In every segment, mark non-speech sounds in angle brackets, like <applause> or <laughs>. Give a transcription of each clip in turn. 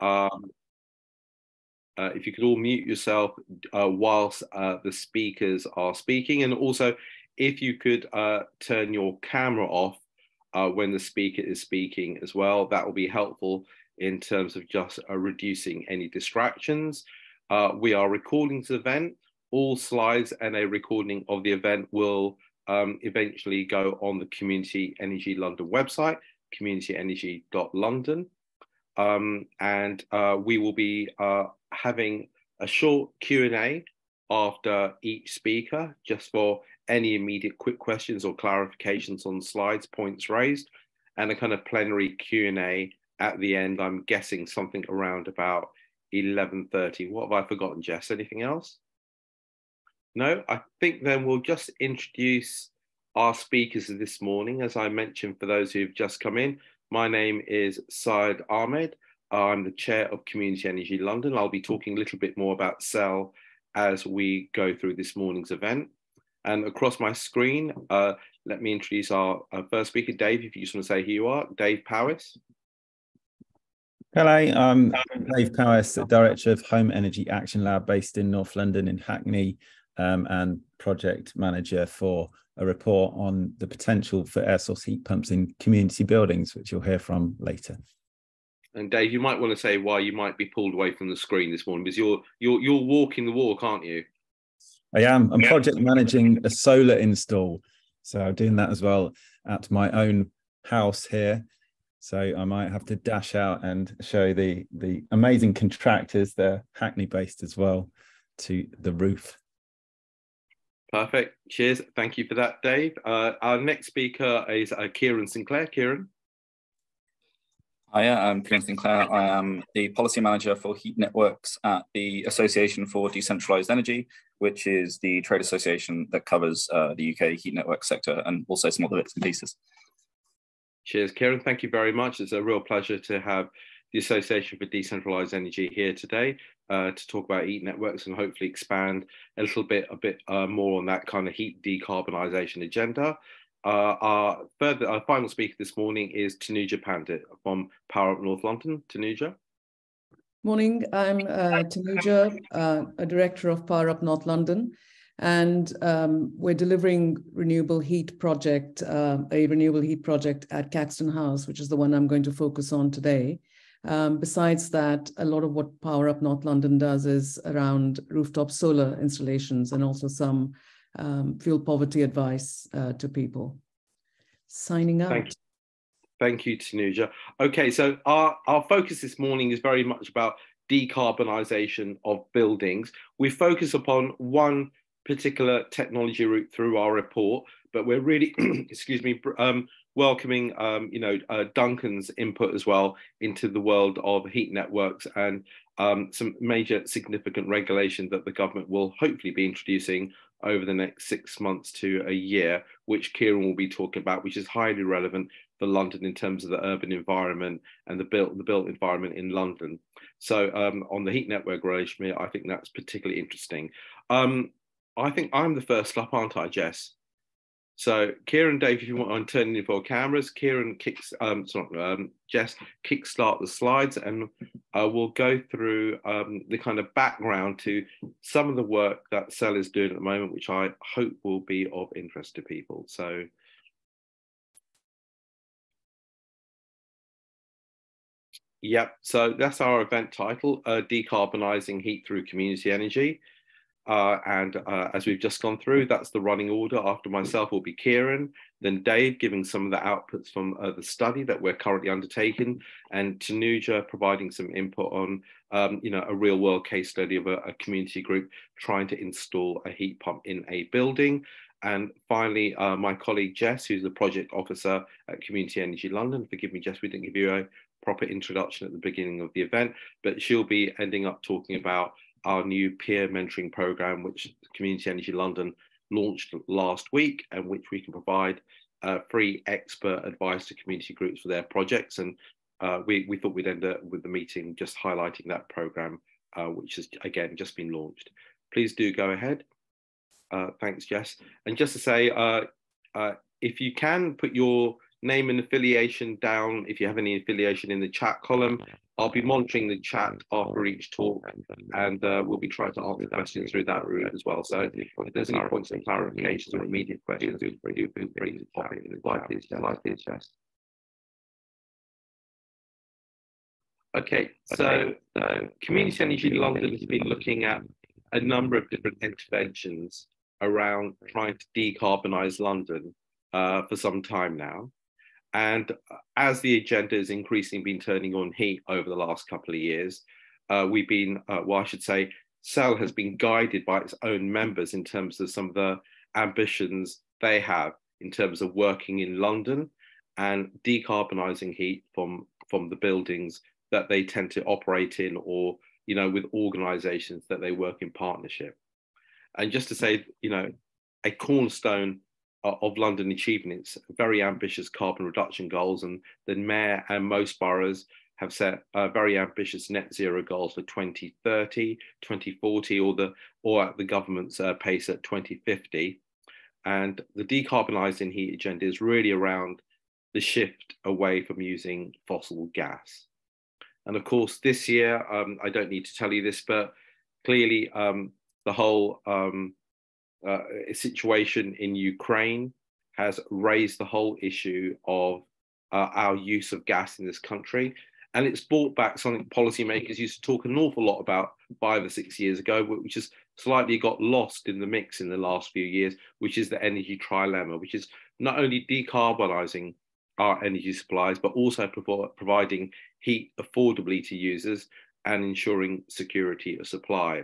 Um, uh, if you could all mute yourself uh, whilst uh, the speakers are speaking, and also if you could uh, turn your camera off uh, when the speaker is speaking as well, that will be helpful in terms of just uh, reducing any distractions. we are recording this event. All slides and a recording of the event will um, eventually go on the Community Energy London website, communityenergy.london. Um, and we will be having a short Q&A after each speaker, just for any immediate quick questions or clarifications on slides, points raised, and a kind of plenary Q&A at the end, I'm guessing something around about 11.30. What have I forgotten, Jess? Anything else? No, I think then we'll just introduce our speakers this morning. As I mentioned, for those who've just come in, my name is Syed Ahmed. I'm the chair of Community Energy London. I'll be talking a little bit more about CEL as we go through this morning's event. And across my screen, uh, let me introduce our, our, first speaker, Dave, if you just want to say who you are, Dave Powis. Hello, I'm Dave Powis, Director of Home Energy Action Lab based in North London in Hackney um, and project manager for a report on the potential for air source heat pumps in community buildings, which you'll hear from later. And Dave, you might want to say why you might be pulled away from the screen this morning because you're you're you're walking the walk, aren't you? I am. I'm project managing a solar install, so I'm doing that as well at my own house here. So I might have to dash out and show the the amazing contractors. They're Hackney based as well to the roof. Perfect. Cheers. Thank you for that, Dave. Uh, our next speaker is uh, Kieran Sinclair. Kieran. Hi, I'm Kieran Sinclair. I am the policy manager for heat networks at the Association for Decentralised Energy, which is the trade association that covers uh, the UK heat network sector and also some other bits and pieces. Cheers, Kieran. Thank you very much. It's a real pleasure to have the Association for Decentralised Energy here today uh, to talk about heat networks and hopefully expand a little bit, a bit uh, more on that kind of heat decarbonisation agenda. Uh, our further, our final speaker this morning is Tanuja Pandit from Power Up North London. Tanuja. Morning, I'm uh, Tanuja, uh, a director of Power Up North London, and um, we're delivering renewable heat project, uh, a renewable heat project at Caxton House, which is the one I'm going to focus on today. Um, besides that, a lot of what Power Up North London does is around rooftop solar installations and also some um, fuel poverty advice uh, to people. Signing up. Thank you. Thank you, Tanuja. Okay, so our, our focus this morning is very much about decarbonisation of buildings. We focus upon one particular technology route through our report, but we're really, <clears throat> excuse me, um, welcoming, um, you know, uh, Duncan's input as well into the world of heat networks and um, some major significant regulation that the government will hopefully be introducing over the next six months to a year, which Kieran will be talking about, which is highly relevant for London in terms of the urban environment and the built the built environment in London. So um, on the heat network relation, I think that's particularly interesting. Um, I think I'm the first up, aren't I, Jess? So Kieran, Dave, if you want to turn in your cameras, Kieran kicks, um, sorry, um, Jess, kickstart the slides, and uh, we'll go through um, the kind of background to some of the work that CEL is doing at the moment, which I hope will be of interest to people. So. Yep, so that's our event title, uh, Decarbonising Heat Through Community Energy. Uh, and uh, as we've just gone through, that's the running order. After myself will be Kieran, then Dave giving some of the outputs from uh, the study that we're currently undertaking, and Tanuja providing some input on, um, you know, a real world case study of a, a, community group trying to install a heat pump in a building. And finally, uh, my colleague Jess, who's the project officer at Community Energy London. Forgive me, Jess, we didn't give you a proper introduction at the beginning of the event, but she'll be ending up talking about our new peer mentoring program, which Community Energy London launched last week, and which we can provide uh, free expert advice to community groups for their projects. And uh, we, we thought we'd end up with the meeting just highlighting that program, uh, which has again just been launched. Please do go ahead. Uh, thanks, Jess. And just to say, uh, uh, if you can put your name and affiliation down, if you have any affiliation in the chat column, I'll be monitoring the chat after each talk, and uh, we'll be trying to answer questions through that route as well. So if there's any points of clarification or immediate questions, feel free to pop in like this, like this, yes. Okay, so uh, Community Energy London has been looking at a number of different interventions around trying to decarbonise London uh, for some time now. And as the agenda has increasingly been turning on heat over the last couple of years, uh, we've been, uh, well, I should say, CEL has been guided by its own members in terms of some of the ambitions they have in terms of working in London and decarbonising heat from, from the buildings that they tend to operate in or, you know, with organisations that they work in partnership. And just to say, you know, a cornerstone of London achieving its very ambitious carbon reduction goals, and the mayor and most boroughs have set uh, very ambitious net zero goals for 2030, 2040, or the or at the government's uh, pace at 2050. And the decarbonising heat agenda is really around the shift away from using fossil gas. And of course, this year, um, I don't need to tell you this, but clearly um, the whole um, uh, situation in Ukraine has raised the whole issue of uh, our use of gas in this country. And it's brought back something policymakers used to talk an awful lot about five or six years ago, which has slightly got lost in the mix in the last few years, which is the energy trilemma, which is not only decarbonising our energy supplies, but also providing heat affordably to users and ensuring security of supply.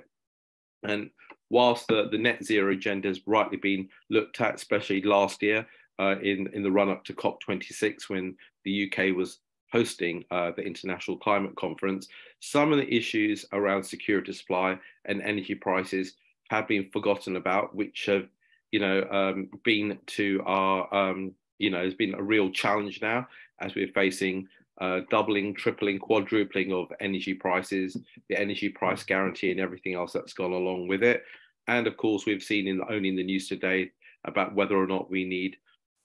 And whilst the, the net zero agenda has rightly been looked at, especially last year uh, in, in the run up to COP26 when the UK was hosting uh, the International Climate Conference, some of the issues around security supply and energy prices have been forgotten about, which have, you know, um, been to our, um, you know, has been a real challenge now as we're facing uh, doubling, tripling, quadrupling of energy prices, the energy price guarantee, and everything else that's gone along with it. And of course, we've seen in only in the news today about whether or not we need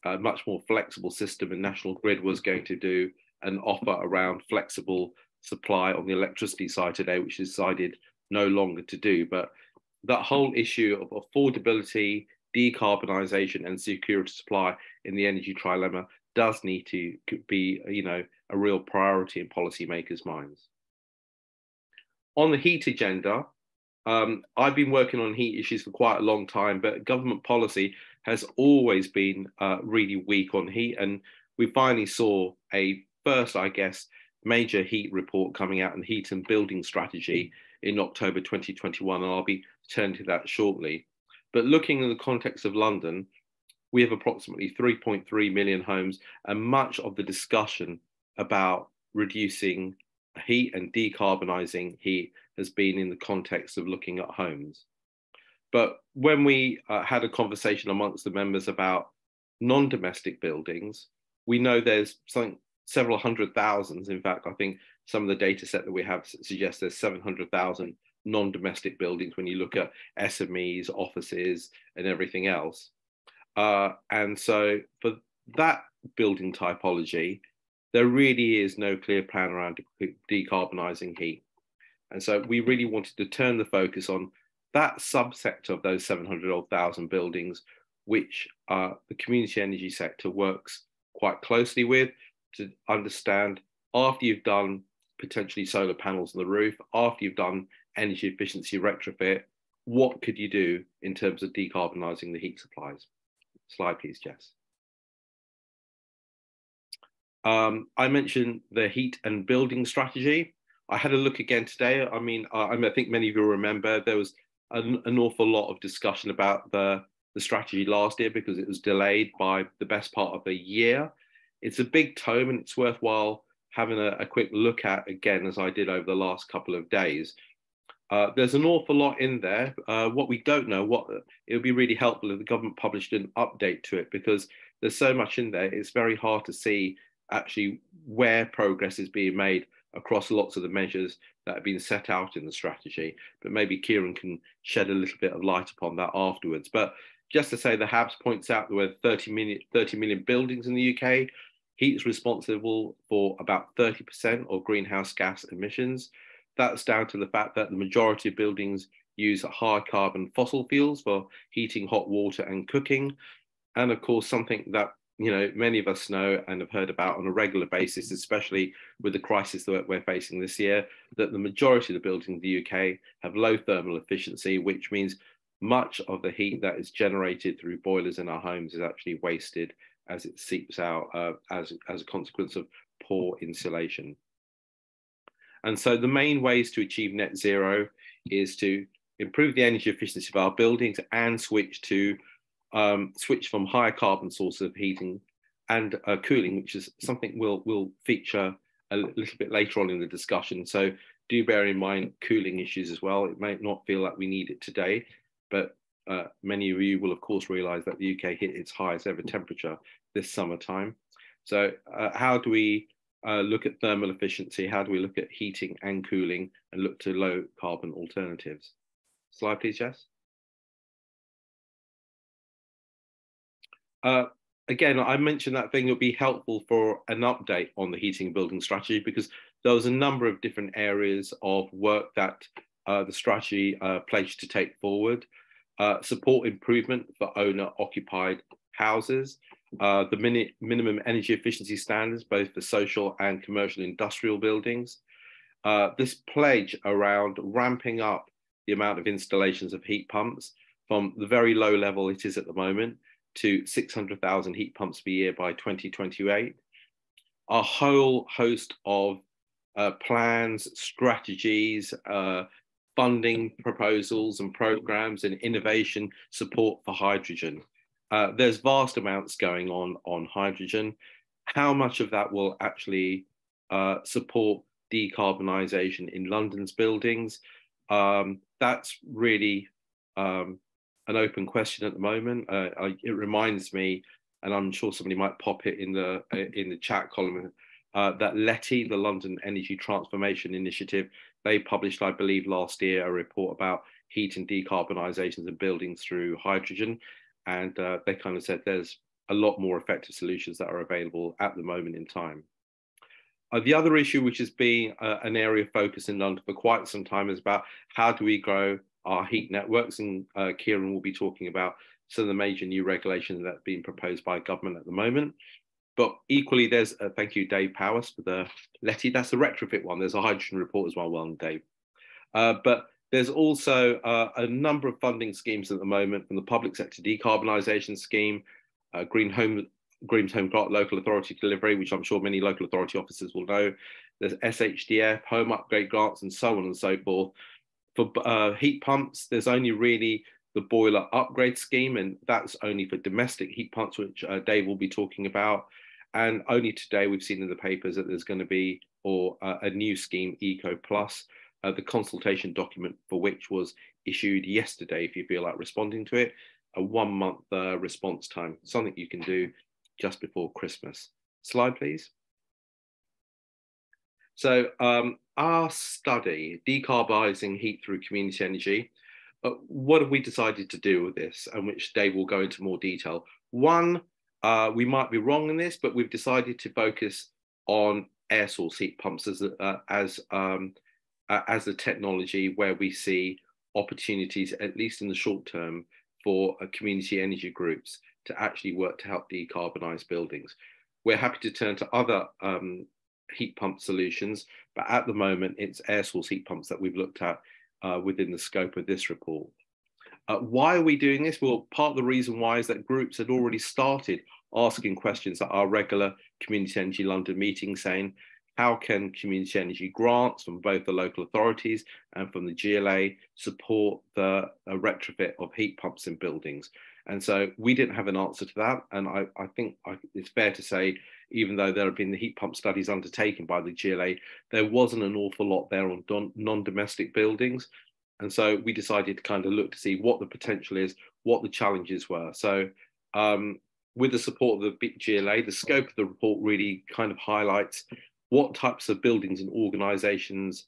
a much more flexible system. And National Grid was going to do an offer around flexible supply on the electricity side today, which is decided no longer to do. But that whole issue of affordability, decarbonisation, and security supply in the energy trilemma does need to be, you know, a real priority in policymakers' minds. On the heat agenda, um, I've been working on heat issues for quite a long time, but government policy has always been uh, really weak on heat. And we finally saw a first, I guess, major heat report coming out on heat and building strategy in October 2021. And I'll be turning to that shortly. But looking in the context of London, we have approximately 3.3 million homes, and much of the discussion about reducing heat and decarbonising heat has been in the context of looking at homes. But when we uh, had a conversation amongst the members about non-domestic buildings, we know there's something several hundred thousands. In fact, I think some of the data set that we have suggests there's 700,000 non-domestic buildings when you look at SMEs, offices, and everything else. Uh, and so for that building typology, there really is no clear plan around decarbonising heat. And so we really wanted to turn the focus on that subsector of those 700 odd thousand buildings, which uh, the community energy sector works quite closely with to understand after you've done potentially solar panels on the roof, after you've done energy efficiency retrofit, what could you do in terms of decarbonising the heat supplies? Slide, please, Jess. Um, I mentioned the heat and building strategy. I had a look again today. I mean, I, I think many of you remember there was an, an, awful lot of discussion about the, the strategy last year because it was delayed by the best part of a year. It's a big tome and it's worthwhile having a, a quick look at again, as I did over the last couple of days. Uh, there's an awful lot in there. Uh, what we don't know, what it would be really helpful if the government published an update to it because there's so much in there. It's very hard to see actually where progress is being made across lots of the measures that have been set out in the strategy. But maybe Kieran can shed a little bit of light upon that afterwards. But just to say, the HABS points out there were 30 million, 30 million buildings in the UK, Heat is responsible for about 30% of greenhouse gas emissions. That's down to the fact that the majority of buildings use high carbon fossil fuels for heating hot water and cooking. And of course, something that you know many of us know and have heard about on a regular basis, especially with the crisis that we're facing this year, that the majority of the buildings in the UK have low thermal efficiency, which means much of the heat that is generated through boilers in our homes is actually wasted as it seeps out uh, as, as a consequence of poor insulation. And so the main ways to achieve net zero is to improve the energy efficiency of our buildings and switch to um, switch from higher carbon sources of heating and uh, cooling, which is something we'll, we'll feature a little bit later on in the discussion. So do bear in mind cooling issues as well. It might not feel like we need it today, but uh, many of you will of course realize that the UK hit its highest ever temperature this summertime. So uh, how do we uh, look at thermal efficiency? How do we look at heating and cooling and look to low carbon alternatives? Slide please, Jess. Uh, again, I mentioned that thing would be helpful for an update on the heating building strategy because there was a number of different areas of work that uh, the strategy uh, pledged to take forward. Uh, support improvement for owner occupied houses, uh, the mini minimum energy efficiency standards, both for social and commercial industrial buildings. Uh, this pledge around ramping up the amount of installations of heat pumps from the very low level it is at the moment to 600,000 heat pumps per year by 2028. A whole host of uh, plans, strategies, uh, funding proposals and programs and innovation support for hydrogen. Uh, there's vast amounts going on on hydrogen. How much of that will actually uh, support decarbonisation in London's buildings? Um, that's really um, an open question at the moment. Uh, I, it reminds me, and I'm sure somebody might pop it in the uh, in the chat column, uh, that LETI, the London Energy Transformation Initiative, they published, I believe, last year a report about heat and decarbonizations of buildings through hydrogen, and uh, they kind of said there's a lot more effective solutions that are available at the moment in time. Uh, the other issue, which has been uh, an area of focus in London for quite some time, is about how do we grow our heat networks, and uh, Kieran will be talking about some of the major new regulations that are being proposed by government at the moment. But equally, there's uh, thank you, Dave Powis, for the LETI. That's the retrofit one. There's a hydrogen report as well. Well Dave. Uh, but there's also uh, a number of funding schemes at the moment from the public sector decarbonisation scheme, uh, Green Home Green Home grant, Local Authority Delivery, which I'm sure many local authority officers will know. There's SHDF, home upgrade grants, and so on and so forth. For uh, heat pumps, there's only really the boiler upgrade scheme, and that's only for domestic heat pumps, which uh, Dave will be talking about. And only today we've seen in the papers that there's going to be or uh, a new scheme, Eco Plus, uh, the consultation document for which was issued yesterday. If you feel like responding to it, a one month uh, response time, something you can do just before Christmas. Slide, please. So um, our study, decarbonising heat through community energy, uh, what have we decided to do with this and which Dave will go into more detail? One, uh, we might be wrong in this, but we've decided to focus on air source heat pumps as, uh, as, um, as a technology where we see opportunities, at least in the short term, for uh, community energy groups to actually work to help decarbonise buildings. We're happy to turn to other um, heat pump solutions, but at the moment it's air source heat pumps that we've looked at uh, within the scope of this report. Uh, why are we doing this? Well, part of the reason why is that groups had already started asking questions at our regular Community Energy London meeting saying, how can community energy grants from both the local authorities and from the GLA support the retrofit of heat pumps in buildings? And so we didn't have an answer to that. And I, I think I, it's fair to say, even though there have been the heat pump studies undertaken by the GLA, there wasn't an awful lot there on non-domestic buildings. And so we decided to kind of look to see what the potential is, what the challenges were. So um, with the support of the GLA, the scope of the report really kind of highlights what types of buildings and organizations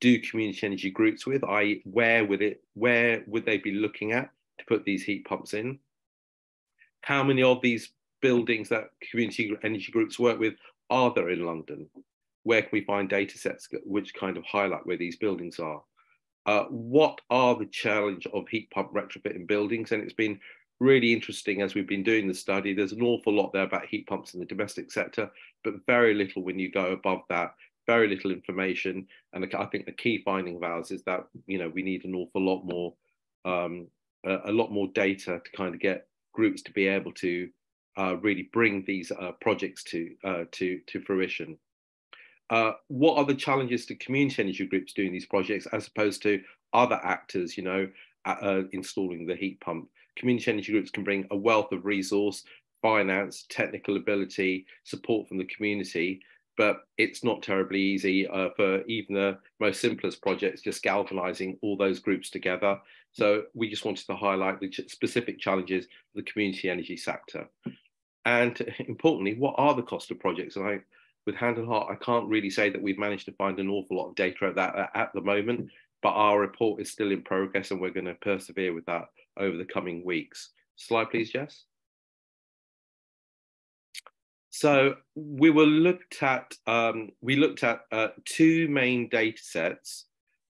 do community energy groups with, i.e. where would it, where would they be looking at to put these heat pumps in? how many of these buildings that community energy groups work with are there in London? Where can we find data sets which kind of highlight where these buildings are? Uh, what are the challenge of heat pump retrofit in buildings? And it's been really interesting as we've been doing the study. There's an awful lot there about heat pumps in the domestic sector, but very little when you go above that. Very little information, and I think the key finding of ours is that you know we need an awful lot more, um, a, a, lot more data to kind of get groups to be able to really bring these uh, projects to uh, to to fruition. Uh, what are the challenges to community energy groups doing these projects as opposed to other actors? You know, uh, installing the heat pump community energy groups can bring a wealth of resource, finance, technical ability, support from the community, but it's not terribly easy uh, for even the most simplest projects, just galvanizing all those groups together. So we just wanted to highlight the specific challenges of the community energy sector. And <laughs> importantly, what are the cost of projects? And I, with hand and heart, I can't really say that we've managed to find an awful lot of data at that at the moment, but our report is still in progress and we're going to persevere with that over the coming weeks. Slide, please, Jess. So we were looked at, um, we looked at uh, two main data sets,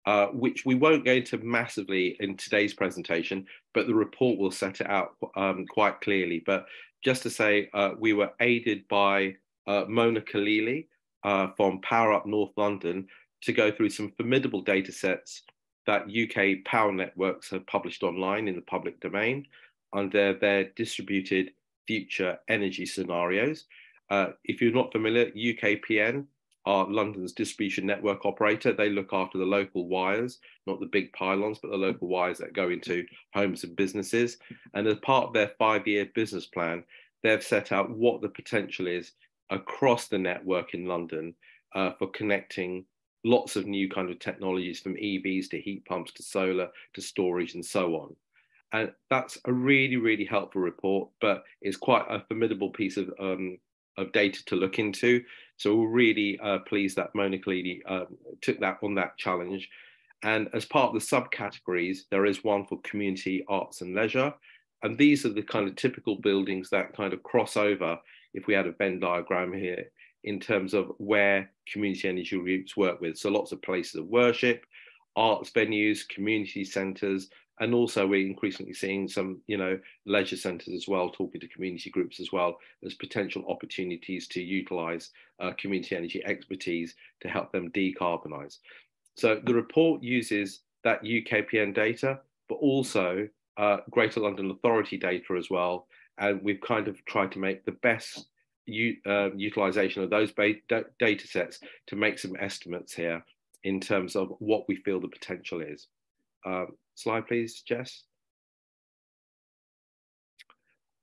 uh, which we won't go into massively in today's presentation, but the report will set it out um, quite clearly. But just to say, uh, we were aided by uh, Mona Khalili uh, from Power Up North London to go through some formidable data sets that UK power networks have published online in the public domain under their distributed future energy scenarios. Uh, if you're not familiar, UKPN are London's distribution network operator. They look after the local wires, not the big pylons, but the local wires that go into homes and businesses. And as part of their five year business plan, they've set out what the potential is across the network in London uh, for connecting lots of new kind of technologies from EVs to heat pumps to solar to storage and so on. And that's a really, really helpful report, but it's quite a formidable piece of, um, of data to look into. So we're really uh, pleased that Mona Khalili um, took that on that challenge. And as part of the subcategories, there is one for community arts and leisure. And these are the kind of typical buildings that kind of cross over if we had a Venn diagram here in terms of where community energy groups work with. So lots of places of worship, arts venues, community centres, and also we're increasingly seeing some, you know, leisure centres as well, talking to community groups as well as potential opportunities to utilise uh, community energy expertise to help them decarbonise. So the report uses that UKPN data, but also uh, Greater London Authority data as well. And we've kind of tried to make the best uh, utilization of those data sets to make some estimates here in terms of what we feel the potential is. Um, slide, please, Jess.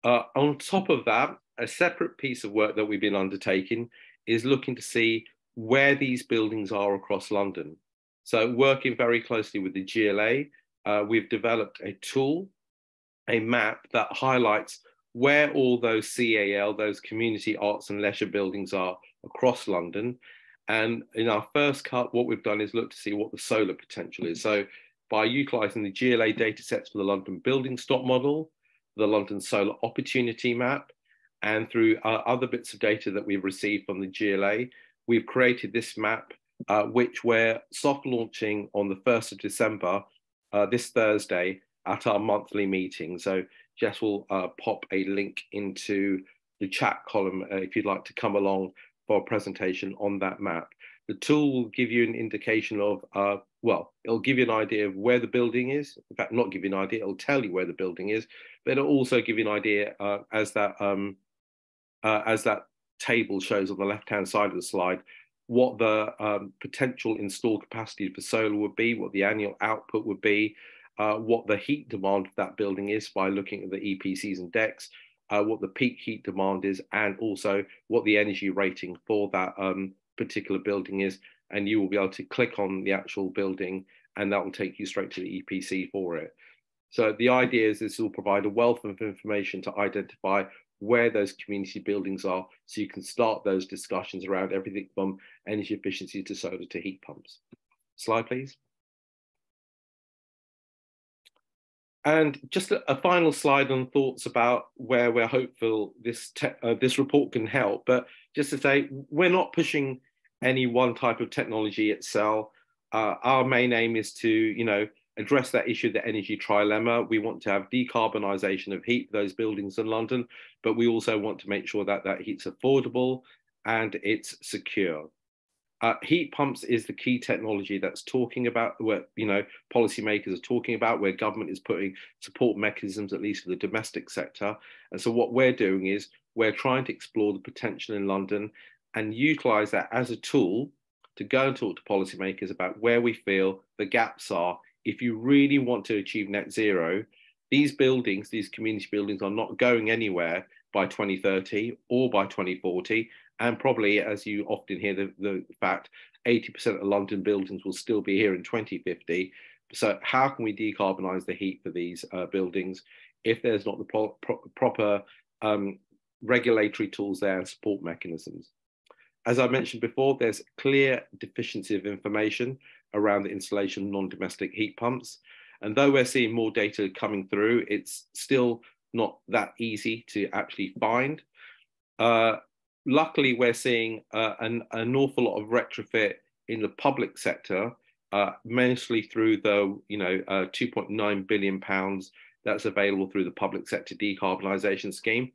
Uh, on top of that, a separate piece of work that we've been undertaking is looking to see where these buildings are across London. So working very closely with the GLA, uh, we've developed a tool, a map that highlights where all those CAL, those community arts and leisure buildings are across London. And in our first cut, what we've done is look to see what the solar potential is. So by utilizing the GLA data sets for the London building stock model, the London solar opportunity map, and through uh, other bits of data that we've received from the GLA, we've created this map, uh, which we're soft launching on the 1st of December, uh, this Thursday, at our monthly meeting. So Jess will uh, pop a link into the chat column uh, if you'd like to come along for a presentation on that map. The tool will give you an indication of, uh, well, it'll give you an idea of where the building is. In fact, not give you an idea, it'll tell you where the building is, but it'll also give you an idea uh, as that um, uh, as that table shows on the left-hand side of the slide, what the um, potential installed capacity for solar would be, what the annual output would be, uh, what the heat demand of that building is by looking at the EPCs and DECs, uh, what the peak heat demand is, and also what the energy rating for that um, particular building is. And you will be able to click on the actual building and that will take you straight to the EPC for it. So the idea is this will provide a wealth of information to identify where those community buildings are so you can start those discussions around everything from energy efficiency to solar to heat pumps. Slide, please. and just a, a, final slide on thoughts about where we're hopeful this uh, this report can help. But just to say, we're not pushing any one type of technology itself. Uh, our main aim is to, you know, address that issue, the energy trilemma. We want to have decarbonisation of heat for those buildings in London, but we also want to make sure that that heat's affordable and it's secure. Uh, heat pumps is the key technology that's talking about where you know policymakers are talking about where government is putting support mechanisms at least for the domestic sector and so what we're doing is we're trying to explore the potential in london and utilize that as a tool to go and talk to policymakers about where we feel the gaps are if you really want to achieve net zero these buildings these community buildings are not going anywhere by 2030 or by 2040 and probably, as you often hear the, the fact, 80% of London buildings will still be here in 2050. So how can we decarbonise the heat for these uh, buildings if there's not the pro pro proper um, regulatory tools there and support mechanisms? As I mentioned before, there's clear deficiency of information around the installation of non-domestic heat pumps. And though we're seeing more data coming through, it's still not that easy to actually find. Uh, luckily, we're seeing uh, an, an awful lot of retrofit in the public sector, uh, mostly through the you know uh, 2.9 billion pounds that's available through the public sector decarbonisation scheme,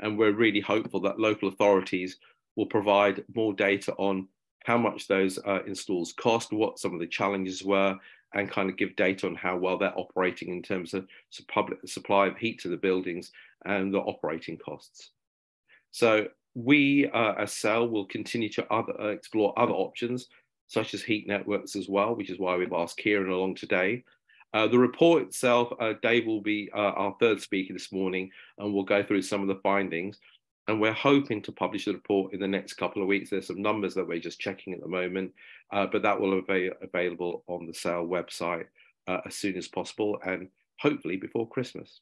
and we're really hopeful that local authorities will provide more data on how much those uh, installs cost, what some of the challenges were, and kind of give data on how well they're operating in terms of public supply of heat to the buildings and the operating costs. So we uh, as CEL will continue to other, uh, explore other options, such as heat networks as well, which is why we've asked Kieran along today. Uh, the report itself, uh, Dave will be uh, our third speaker this morning, and we'll go through some of the findings. And we're hoping to publish the report in the next couple of weeks. There's some numbers that we're just checking at the moment, uh, but that will be available on the CEL website as soon as possible, and hopefully before Christmas.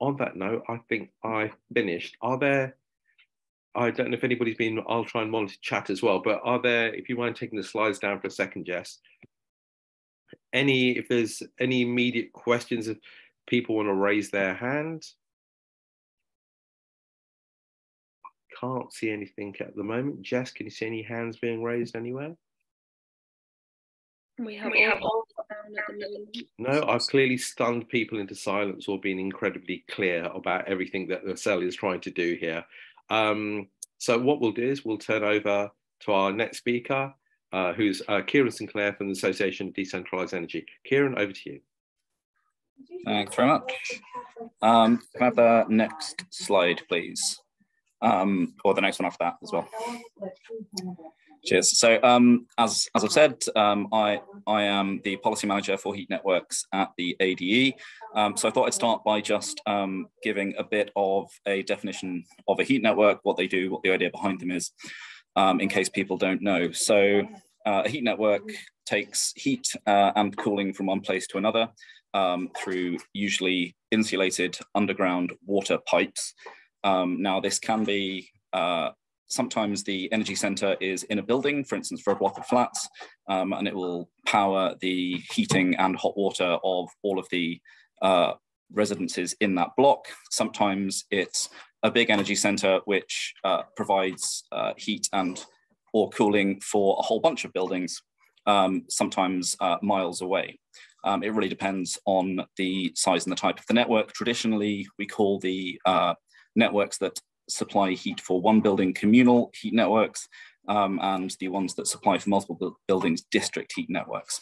On that note, I think I finished. Are there I don't know if anybody's been, I'll try and monitor chat as well, but are there, if you mind taking the slides down for a second, Jess, any, if there's any immediate questions, if people want to raise their hand? Can't see anything at the moment. Jess, can you see any hands being raised anywhere? We have, we have all No, I've clearly stunned people into silence or been incredibly clear about everything that the CEL is trying to do here. Um, so what we'll do is we'll turn over to our next speaker, uh, who's uh, Kieran Sinclair from the Association of Decentralised Energy. Kieran, over to you. Thanks very much. Um, can I have the next slide, please? Um, or the next one after that as well. Cheers. So um, as, as I've said, um, I, I am the policy manager for heat networks at the ADE. Um, so I thought I'd start by just um, giving a bit of a definition of a heat network, what they do, what the idea behind them is, um, in case people don't know. So uh, a heat network takes heat uh, and cooling from one place to another um, through usually insulated underground water pipes. Now this can be uh, sometimes the energy center is in a building, for instance, for a block of flats, um, and it will power the heating and hot water of all of the uh, residences in that block. Sometimes it's a big energy center which uh, provides uh, heat and or cooling for a whole bunch of buildings, um, sometimes uh, miles away. Um, it really depends on the size and the type of the network. Traditionally, we call the uh, networks that supply heat for one building communal heat networks um, and the ones that supply for multiple bu buildings district heat networks.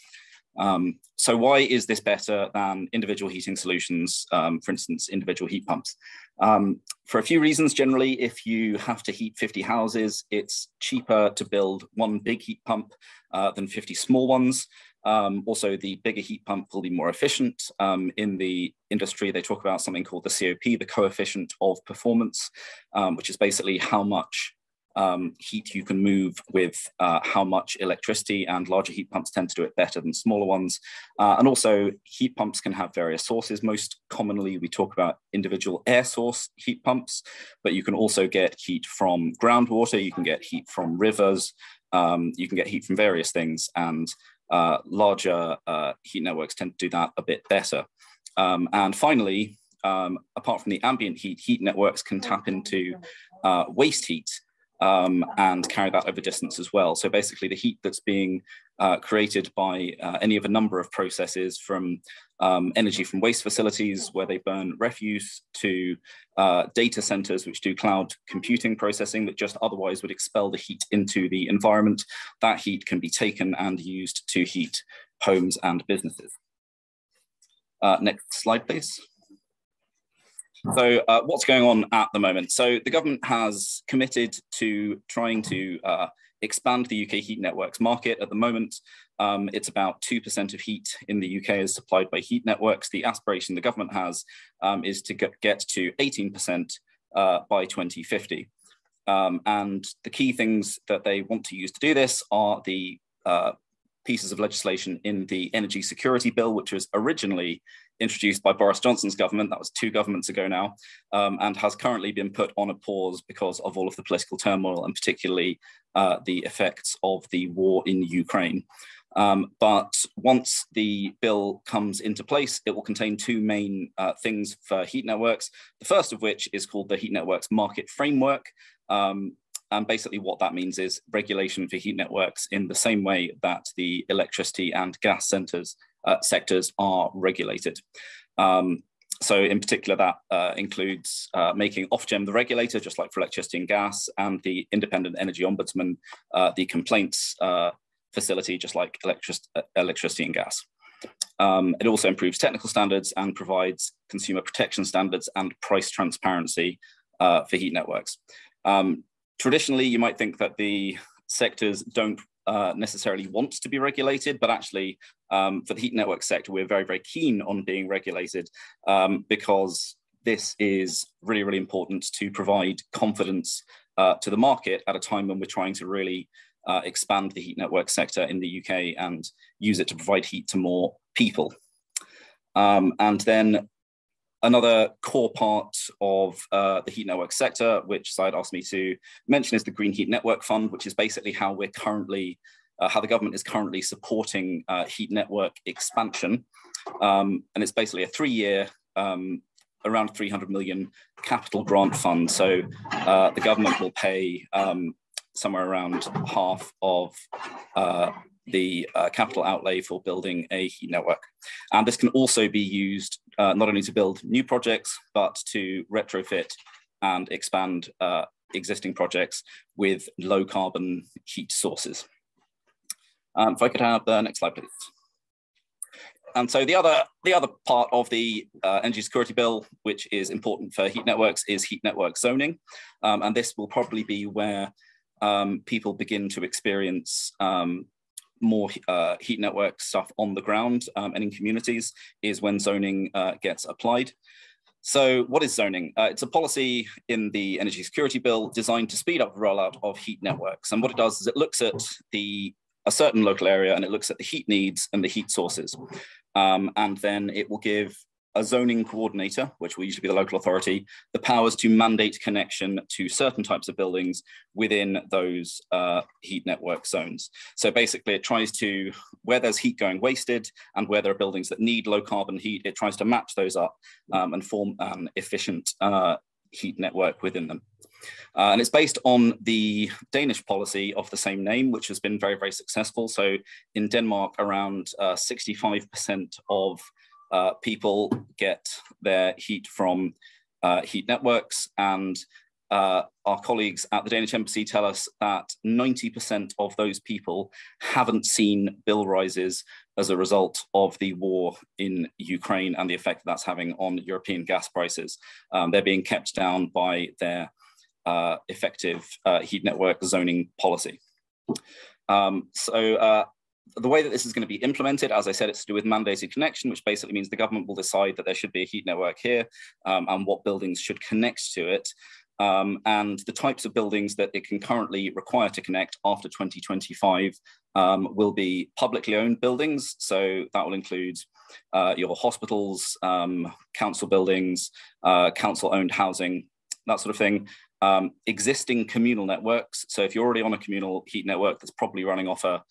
Um, so why is this better than individual heating solutions, um, for instance, individual heat pumps? Um, for a few reasons, generally, if you have to heat 50 houses, it's cheaper to build one big heat pump uh, than 50 small ones. Um, also, the bigger heat pump will be more efficient. Um, in the industry, they talk about something called the COP, the coefficient of performance, um, which is basically how much um, heat you can move with uh, how much electricity, and larger heat pumps tend to do it better than smaller ones. Uh, and also, heat pumps can have various sources. Most commonly, we talk about individual air source heat pumps, but you can also get heat from groundwater, you can get heat from rivers, um, you can get heat from various things. And uh, larger uh, heat networks tend to do that a bit better. Um, and finally, um, apart from the ambient heat, heat networks can tap into uh, waste heat um, and carry that over distance as well. So basically the heat that's being uh, created by uh, any of a number of processes from um, energy from waste facilities where they burn refuse to uh, data centers which do cloud computing processing that just otherwise would expel the heat into the environment. That heat can be taken and used to heat homes and businesses. Uh, next slide, please. So uh, what's going on at the moment? So the government has committed to trying to uh, expand the UK heat networks market. At the moment, um, it's about 2% of heat in the UK is supplied by heat networks. The aspiration the government has um, is to get, to 18% uh, by 2050. Um, and the key things that they want to use to do this are the uh, pieces of legislation in the Energy Security Bill, which was originally introduced by Boris Johnson's government, that was two governments ago now, um, and has currently been put on a pause because of all of the political turmoil and particularly uh, the effects of the war in Ukraine. Um, but once the bill comes into place, it will contain two main uh, things for heat networks. The first of which is called the Heat Networks Market Framework. Um, and basically what that means is regulation for heat networks in the same way that the electricity and gas centers uh, sectors are regulated. Um, so in particular, that uh, includes uh, making Ofgem the regulator, just like for electricity and gas, and the Independent Energy Ombudsman, uh, the complaints uh, facility, just like electric electricity and gas. Um, it also improves technical standards and provides consumer protection standards and price transparency uh, for heat networks. Um, traditionally, you might think that the sectors don't uh, necessarily want to be regulated, but actually um, for the heat network sector, we're very, very keen on being regulated um, because this is really, really important to provide confidence uh, to the market at a time when we're trying to really uh, expand the heat network sector in the UK and use it to provide heat to more people. Um, and then Another core part of uh, the heat network sector, which Syed asked me to mention, is the Green Heat Network Fund, which is basically how we're currently, uh, how the government is currently supporting uh, heat network expansion. Um, and it's basically a three-year, um, around 300 million capital grant fund. So uh, the government will pay um, somewhere around half of uh, the uh, capital outlay for building a heat network. And this can also be used uh, not only to build new projects, but to retrofit and expand uh, existing projects with low carbon heat sources. Um, if I could have the next slide, please. And so the other, the other part of the uh, energy security bill, which is important for heat networks, is heat network zoning. Um, and this will probably be where um, people begin to experience um, more uh, heat network stuff on the ground um, and in communities is when zoning uh, gets applied. So what is zoning? Uh, it's a policy in the Energy Security Bill designed to speed up the rollout of heat networks. And what it does is it looks at the a certain local area and it looks at the heat needs and the heat sources. Um, and then it will give a zoning coordinator, which will usually be the local authority, the powers to mandate connection to certain types of buildings within those uh, heat network zones. So basically it tries to, where there's heat going wasted and where there are buildings that need low carbon heat, it tries to match those up um, and form an efficient uh, heat network within them. Uh, and it's based on the Danish policy of the same name, which has been very, very successful. So in Denmark, around 65% uh, of uh, people get their heat from uh, heat networks and uh, our colleagues at the Danish embassy tell us that 90% of those people haven't seen bill rises as a result of the war in Ukraine and the effect that's having on European gas prices. Um, they're being kept down by their uh, effective uh, heat network zoning policy. Um, so uh, the way that this is going to be implemented, as I said, it's to do with mandated connection, which basically means the government will decide that there should be a heat network here um, and what buildings should connect to it. Um, and the types of buildings that it can currently require to connect after 2025 um, will be publicly owned buildings. So that will include uh, your hospitals, um, council buildings, uh, council owned housing, that sort of thing. Um, existing communal networks. So if you're already on a communal heat network that's probably running off a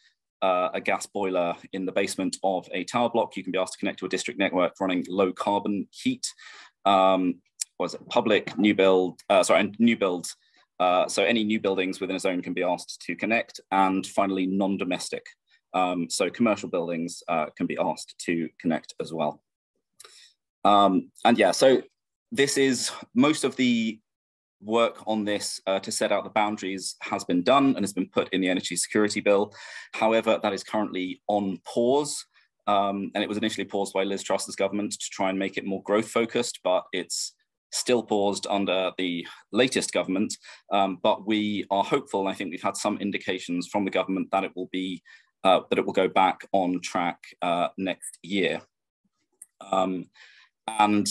uh, a gas boiler in the basement of a tower block, you can be asked to connect to a district network running low carbon heat. Um, was it public new build? Uh, sorry, new build. Uh, so any new buildings within a zone can be asked to connect. And finally, non-domestic. Um, so commercial buildings uh, can be asked to connect as well. Um, and yeah, so this is most of the work on this uh, to set out the boundaries has been done and has been put in the energy security bill. However, that is currently on pause. Um, and it was initially paused by Liz Truss's government to try and make it more growth focused, but it's still paused under the latest government. Um, but we are hopeful, and I think we've had some indications from the government that it will be uh, that it will go back on track uh, next year. Um, and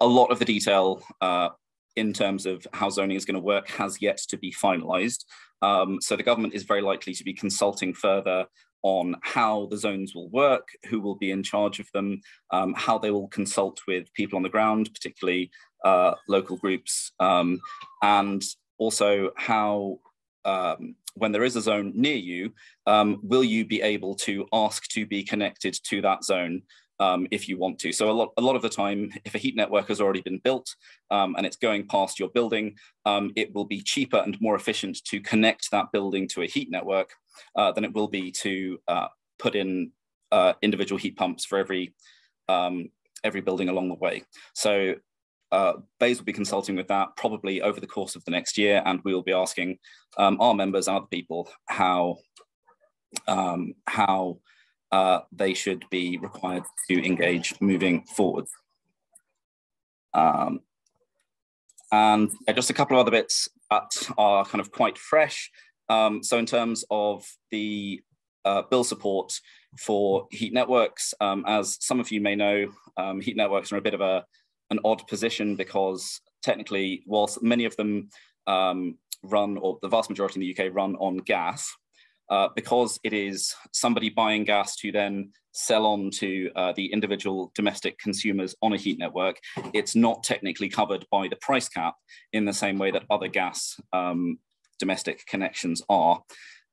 a lot of the detail uh, in terms of how zoning is going to work has yet to be finalized. Um, so the government is very likely to be consulting further on how the zones will work, who will be in charge of them, um, how they will consult with people on the ground, particularly uh, local groups, um, and also how, um, when there is a zone near you, um, will you be able to ask to be connected to that zone um, if you want to. So a lot, a lot of the time, if a heat network has already been built um, and it's going past your building, um, it will be cheaper and more efficient to connect that building to a heat network uh, than it will be to uh, put in uh, individual heat pumps for every um, every building along the way. So uh, BEIS will be consulting with that probably over the course of the next year, and we will be asking um, our members and other people how um, how uh, they should be required to engage moving forward. Um, and just a couple of other bits that are kind of quite fresh. Um, so in terms of the uh, bill support for heat networks, um, as some of you may know, um, heat networks are a bit of a, an odd position because technically, whilst many of them um, run, or the vast majority in the UK run on gas, uh, because it is somebody buying gas to then sell on to uh, the individual domestic consumers on a heat network, it's not technically covered by the price cap in the same way that other gas um, domestic connections are.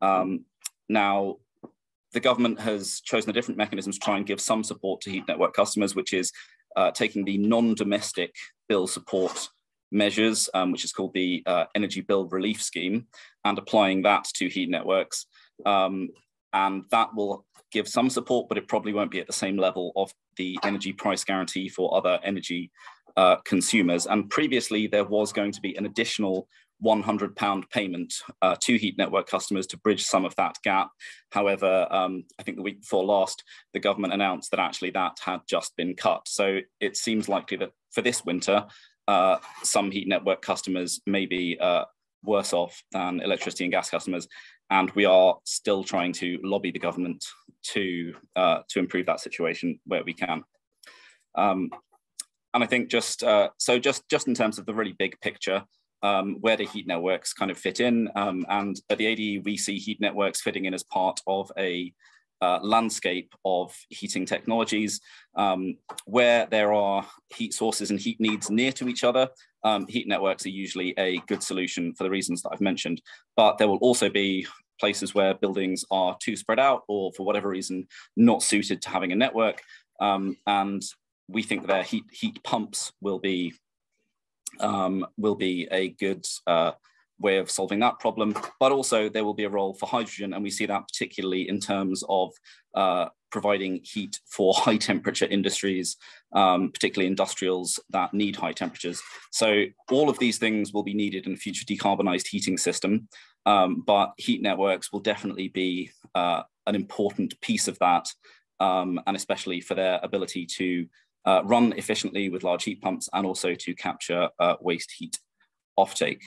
Um, now, the government has chosen a different mechanism to try and give some support to heat network customers, which is uh, taking the non-domestic bill support measures, um, which is called the uh, Energy Bill Relief Scheme, and applying that to heat networks. Um, and that will give some support, but it probably won't be at the same level of the energy price guarantee for other energy uh, consumers. And previously, there was going to be an additional 100 pound payment uh, to heat network customers to bridge some of that gap. However, um, I think the week before last, the government announced that actually that had just been cut. So it seems likely that for this winter, uh, some heat network customers may be uh, worse off than electricity and gas customers and we are still trying to lobby the government to uh, to improve that situation where we can. Um, and I think just uh, so just just in terms of the really big picture, um, where do heat networks kind of fit in? Um, and at the ADE, we see heat networks fitting in as part of a uh, landscape of heating technologies um, where there are heat sources and heat needs near to each other. Um, heat networks are usually a good solution for the reasons that I've mentioned, but there will also be places where buildings are too spread out or for whatever reason not suited to having a network. Um, and we think their heat, heat pumps will be, um, will be a good uh, way of solving that problem, but also there will be a role for hydrogen. And we see that particularly in terms of uh, providing heat for <laughs> high temperature industries, um, particularly industrials that need high temperatures. So all of these things will be needed in a future decarbonized heating system, um, but heat networks will definitely be uh, an important piece of that, um, and especially for their ability to uh, run efficiently with large heat pumps and also to capture uh, waste heat offtake.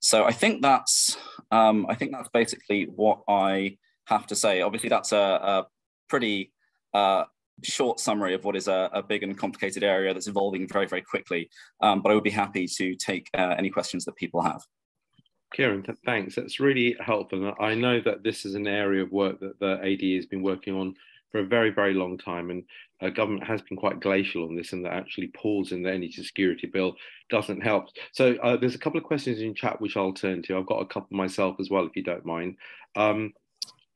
So I think that's um, I think that's basically what I have to say. Obviously, that's a, a pretty uh, short summary of what is a, a, big and complicated area that's evolving very, very quickly. Um, but I would be happy to take uh, any questions that people have. Kieran, th thanks. That's really helpful. I know that this is an area of work that the ADE has been working on for a very, very long time. And uh, government has been quite glacial on this and that actually pausing the energy security bill doesn't help. So uh, there's a couple of questions in chat which I'll turn to. I've got a couple myself as well, if you don't mind. Um,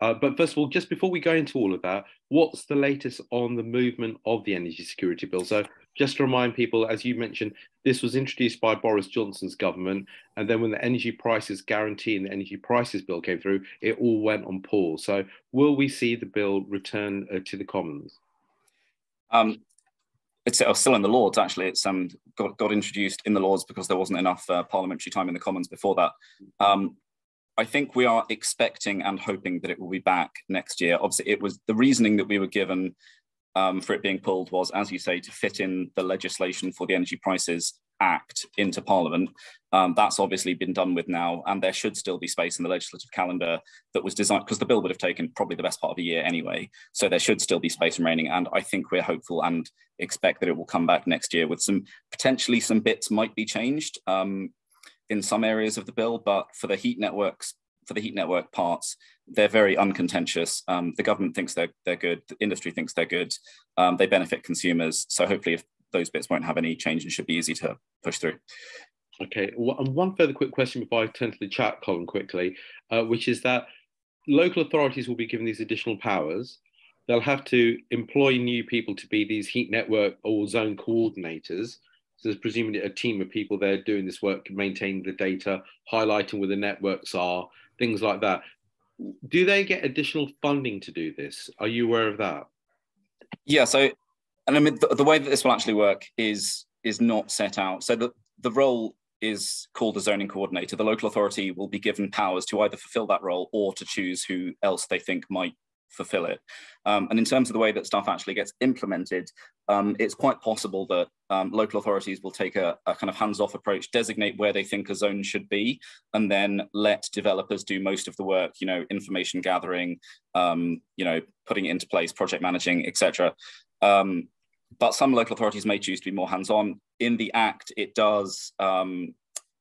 Uh, but first of all, just before we go into all of that, what's the latest on the movement of the energy security bill? So, just to remind people, as you mentioned, this was introduced by Boris Johnson's government. And then when the energy prices guarantee and the energy prices bill came through, it all went on pause. So, will we see the bill return uh, to the Commons? Um, it's still in the Lords, actually. It's um, got, got introduced in the Lords because there wasn't enough uh, parliamentary time in the Commons before that. Um, I think we are expecting and hoping that it will be back next year. Obviously, it was the reasoning that we were given um, for it being pulled was, as you say, to fit in the legislation for the Energy Prices Act into Parliament. Um, that's obviously been done with now, and there should still be space in the legislative calendar that was designed because the bill would have taken probably the best part of a year anyway. So there should still be space remaining, and I think we're hopeful and expect that it will come back next year with some potentially some bits might be changed. Um, in some areas of the bill, but for the heat networks, for the heat network parts, they're very uncontentious. Um, the government thinks they're they're good. The industry thinks they're good. Um, they benefit consumers. So hopefully, if those bits won't have any change and should be easy to push through. Okay, and one further quick question before I turn to the chat column quickly, uh, which is that local authorities will be given these additional powers. They'll have to employ new people to be these heat network or zone coordinators. So there's presumably a team of people there doing this work, maintaining the data, highlighting where the networks are, things like that. Do they get additional funding to do this? Are you aware of that? Yeah. So, and I mean, the, the way that this will actually work is is not set out. So the the role is called a zoning coordinator. The local authority will be given powers to either fulfill that role or to choose who else they think might fulfill it. Um, and in terms of the way that stuff actually gets implemented, um, it's quite possible that um, local authorities will take a, a kind of hands-off approach, designate where they think a zone should be, and then let developers do most of the work, you know, information gathering, um, you know, putting it into place, project managing, etc. Um, but some local authorities may choose to be more hands-on. In the Act, it does um,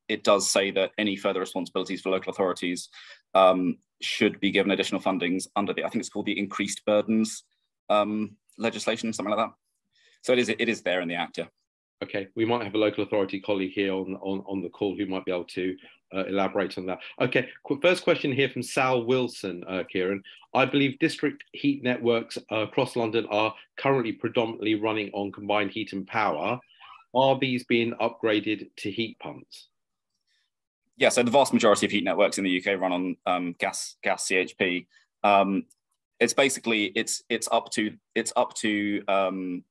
it does say that any further responsibilities for local authorities um, should be given additional fundings under the, I think it's called the increased burdens um, legislation, something like that. So it is, it is there in the Act, yeah. Okay, we might have a local authority colleague here on, on, on the call who might be able to uh, elaborate on that. Okay, first question here from Sal Wilson, uh, Kieran. I believe district heat networks uh, across London are currently predominantly running on combined heat and power. Are these being upgraded to heat pumps? yeah, so the vast majority of heat networks in the UK run on um, gas gas CHP. Um, it's basically it's it's up to it's up to um,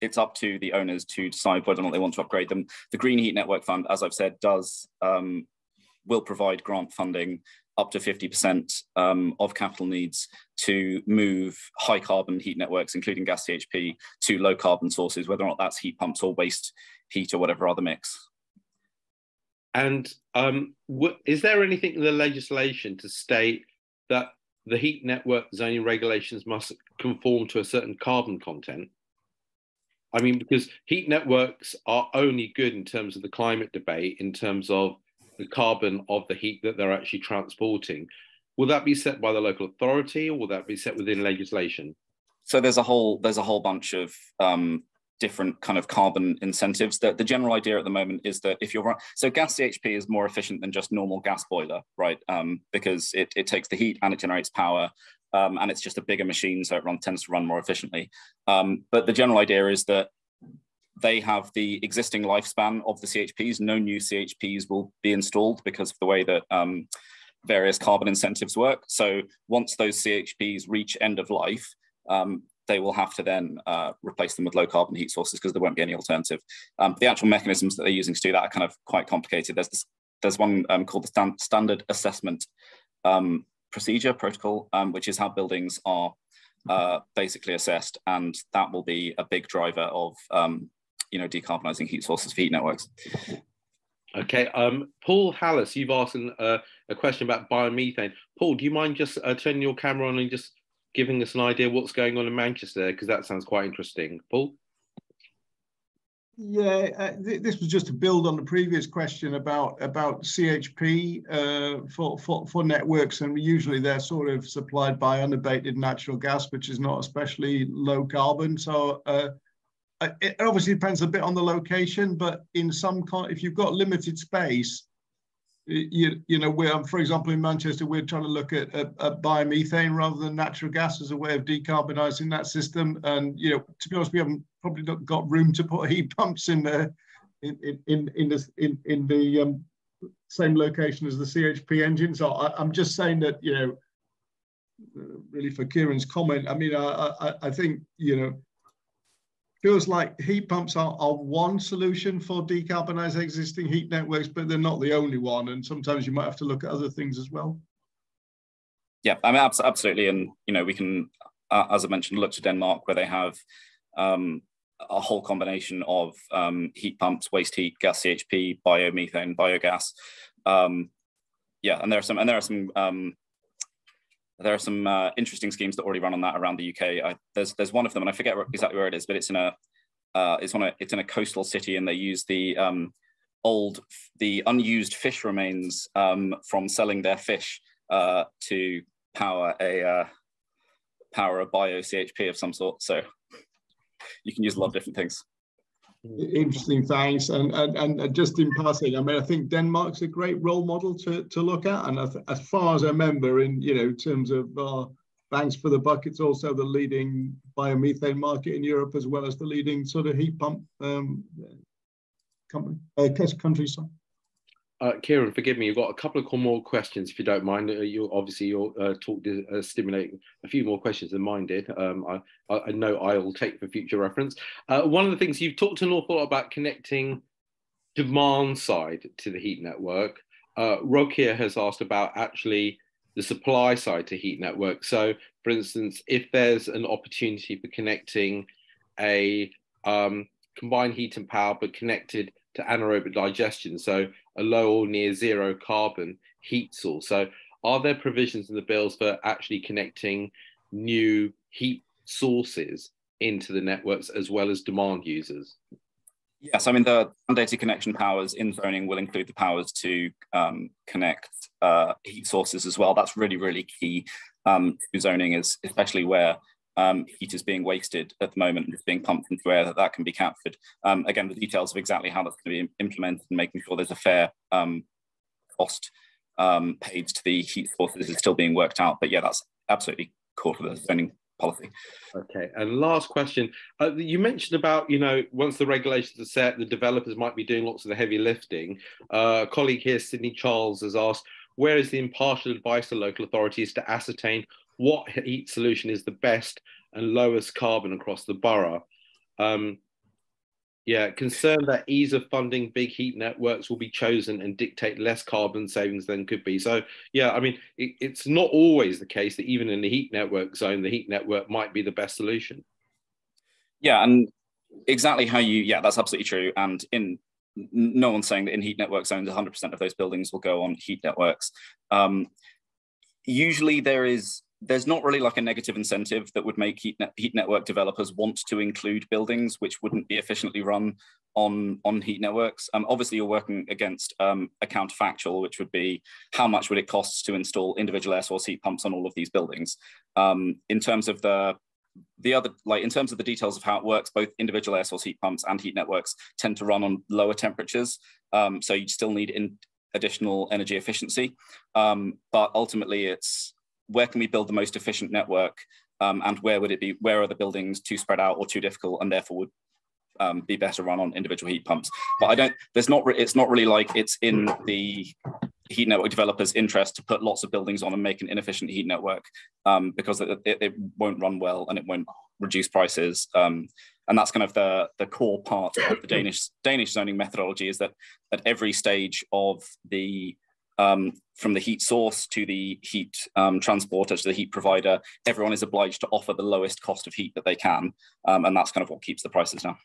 it's up to the owners to decide whether or not they want to upgrade them. The Green Heat Network Fund, as I've said, does um, will provide grant funding up to 50% um, of capital needs to move high carbon heat networks, including gas CHP, to low carbon sources, whether or not that's heat pumps or waste heat or whatever other mix. And um, is there anything in the legislation to state that the heat network zoning regulations must conform to a certain carbon content? I mean, because heat networks are only good in terms of the climate debate, in terms of the carbon of the heat that they're actually transporting. Will that be set by the local authority, or will that be set within legislation? So there's a whole there's a whole bunch of um, different kind of carbon incentives. The, the general idea at the moment is that if you're right, so gas CHP is more efficient than just normal gas boiler, right? Um, because it, it takes the heat and it generates power. Um, and it's just a bigger machine, so it run, tends to run more efficiently. Um, but the general idea is that they have the existing lifespan of the CHPs. No new CHPs will be installed because of the way that um, various carbon incentives work. So once those CHPs reach end of life, um, they will have to then uh, replace them with low carbon heat sources because there won't be any alternative. Um, the actual mechanisms that they're using to do that are kind of quite complicated. There's this, there's one um, called the stand, standard assessment um, procedure protocol, um, which is how buildings are uh, basically assessed, and that will be a big driver of um, you know decarbonising heat sources for heat networks. Okay, um, Paul Hallis, you've asked an, uh, a question about biomethane. Paul, do you mind just uh, turning your camera on and just giving us an idea what's going on in Manchester? Because that sounds quite interesting. Paul? Yeah, uh, th this was just to build on the previous question about about CHP uh, for, for for networks, and usually they're sort of supplied by unabated natural gas, which is not especially low carbon. So uh, it obviously depends a bit on the location, but in some if you've got limited space, you, you know, we're, for example, in Manchester, we're trying to look at, at, at, biomethane rather than natural gas as a way of decarbonising that system. And, you know, to be honest, we haven't probably not got room to put heat <laughs> pumps in the, in, in, in, the, in, in the um, same location as the CHP engine. So I, am just saying that, you know, really for Kieran's comment, I mean, I, I, I think, you know, feels like heat pumps are, are one solution for decarbonize existing heat networks, but they're not the only one. And sometimes you might have to look at other things as well. Yeah, I mean, absolutely. And, you know, we can, uh, as I mentioned, look to Denmark where they have um, a whole combination of um, heat pumps, waste heat, gas CHP, biomethane, biogas. Um, yeah, and there are some, and there are some um, there are some uh, interesting schemes that already run on that around the UK. I, there's there's one of them, and I forget exactly where it is, but it's in a uh, it's on a it's in a coastal city, and they use the um, old the unused fish remains um, from selling their fish uh, to power a uh, power a bio CHP of some sort. So you can use a lot of different things. Interesting, thanks. And, and and just in passing, I mean, I think Denmark's a great role model to, to look at. And as, as far as I remember, in you know, terms of uh, banks for the buck, it's also the leading biomethane market in Europe, as well as the leading sort of heat pump um, company, uh, country. Sorry. Uh, Kieran, forgive me. You've got a couple of more questions, if you don't mind. Uh, you obviously your uh, talk did uh, stimulate a few more questions than mine did. Um, I, I, know I will take for future reference. Uh, one of the things you've talked an awful lot about connecting demand side to the heat network. Uh, Rokia has asked about actually the supply side to heat network. So, for instance, if there's an opportunity for connecting a um, combined heat and power, but connected to anaerobic digestion, so a low or near zero carbon heat source. So, are there provisions in the bills for actually connecting new heat sources into the networks as well as demand users? Yes, I mean the mandated connection powers in zoning will include the powers to um, connect uh, heat sources as well. That's really, really key um, to zoning, is especially where um, heat is being wasted at the moment and it's being pumped into air, that that can be captured. Um, again, the details of exactly how that's going to be implemented and making sure there's a fair um, cost um, paid to the heat sources is still being worked out. But yeah, that's absolutely core to the zoning policy. Okay, and last question. Uh, you mentioned about, you know, once the regulations are set, the developers might be doing lots of the heavy lifting. Uh, a colleague here, Sydney Charles, has asked, where is the impartial advice to local authorities to ascertain what heat solution is the best and lowest carbon across the borough. Um, yeah, concerned that ease of funding big heat networks will be chosen and dictate less carbon savings than could be. So, yeah, I mean, it, it's not always the case that even in the heat network zone, the heat network might be the best solution. Yeah, and exactly how you, yeah, that's absolutely true. And in no one's saying that in heat network zones, 100% of those buildings will go on heat networks. Um, usually there is there's not really like a negative incentive that would make heat, net, heat network developers want to include buildings which wouldn't be efficiently run on on heat networks. Um, obviously, you're working against um, a counterfactual, which would be how much would it cost to install individual air source heat pumps on all of these buildings. Um, in terms of the the other like in terms of the details of how it works both individual air source heat pumps and heat networks tend to run on lower temperatures um, so you still need in additional energy efficiency um, but ultimately it's where can we build the most efficient network? Um, and where would it be where are the buildings too spread out or too difficult and therefore would um, be better run on individual heat pumps? But i don't there's not it's not really like it's in the heat network developers interest to put lots of buildings on and make an inefficient heat network um, because it, it, it, won't run well and it won't reduce prices. Um, and that's kind of the the core part of the <clears throat> danish danish zoning methodology is that at every stage of the um, from the heat source to the heat um, transporter to the heat provider, everyone is obliged to offer the lowest cost of heat that they can. Um, and that's kind of what keeps the prices down.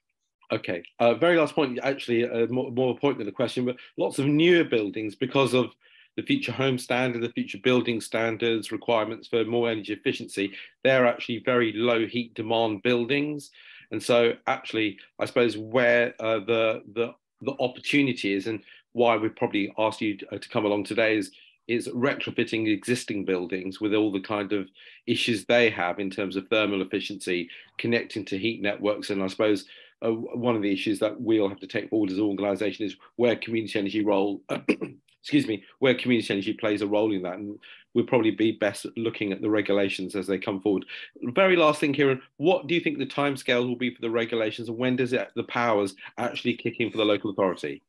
Okay, uh, very last point, actually uh, more, more a point than a question, but lots of newer buildings because of the future home standard, the future building standards, requirements for more energy efficiency, they're actually very low heat demand buildings. And so actually, I suppose where uh, the, the, the opportunity is, and why we probably asked you to, uh, come along today is is retrofitting existing buildings with all the kind of issues they have in terms of thermal efficiency, connecting to heat networks, and I suppose uh, one of the issues that we'll have to take forward as an organisation is where community energy role, <coughs> excuse me, where community energy plays a role in that, and we'll probably be best looking at the regulations as they come forward. Very last thing, Kieran, what do you think the timescales will be for the regulations, and when does it, the powers actually kick in for the local authority?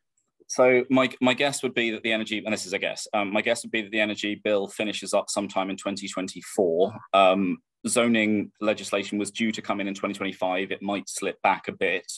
So my my guess would be that the energy, and this is a guess, um, my guess would be that the energy bill finishes up sometime in 2024. Um, zoning legislation was due to come in in 2025. It might slip back a bit,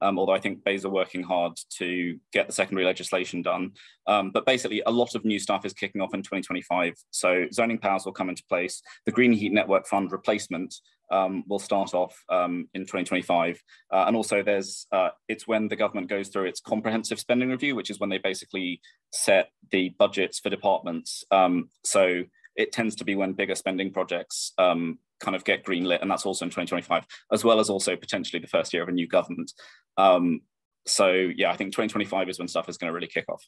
um, although I think BEIS are working hard to get the secondary legislation done. Um, but basically, a lot of new stuff is kicking off in 2025. So zoning powers will come into place. The Green Heat Network Fund replacement um, will start off um, in 2025. Uh, and also there's, uh, it's when the government goes through its comprehensive spending review, which is when they basically set the budgets for departments. Um, so it tends to be when bigger spending projects um, kind of get greenlit, and that's also in 2025, as well as also potentially the first year of a new government. Um, so yeah, I think 2025 is when stuff is going to really kick off.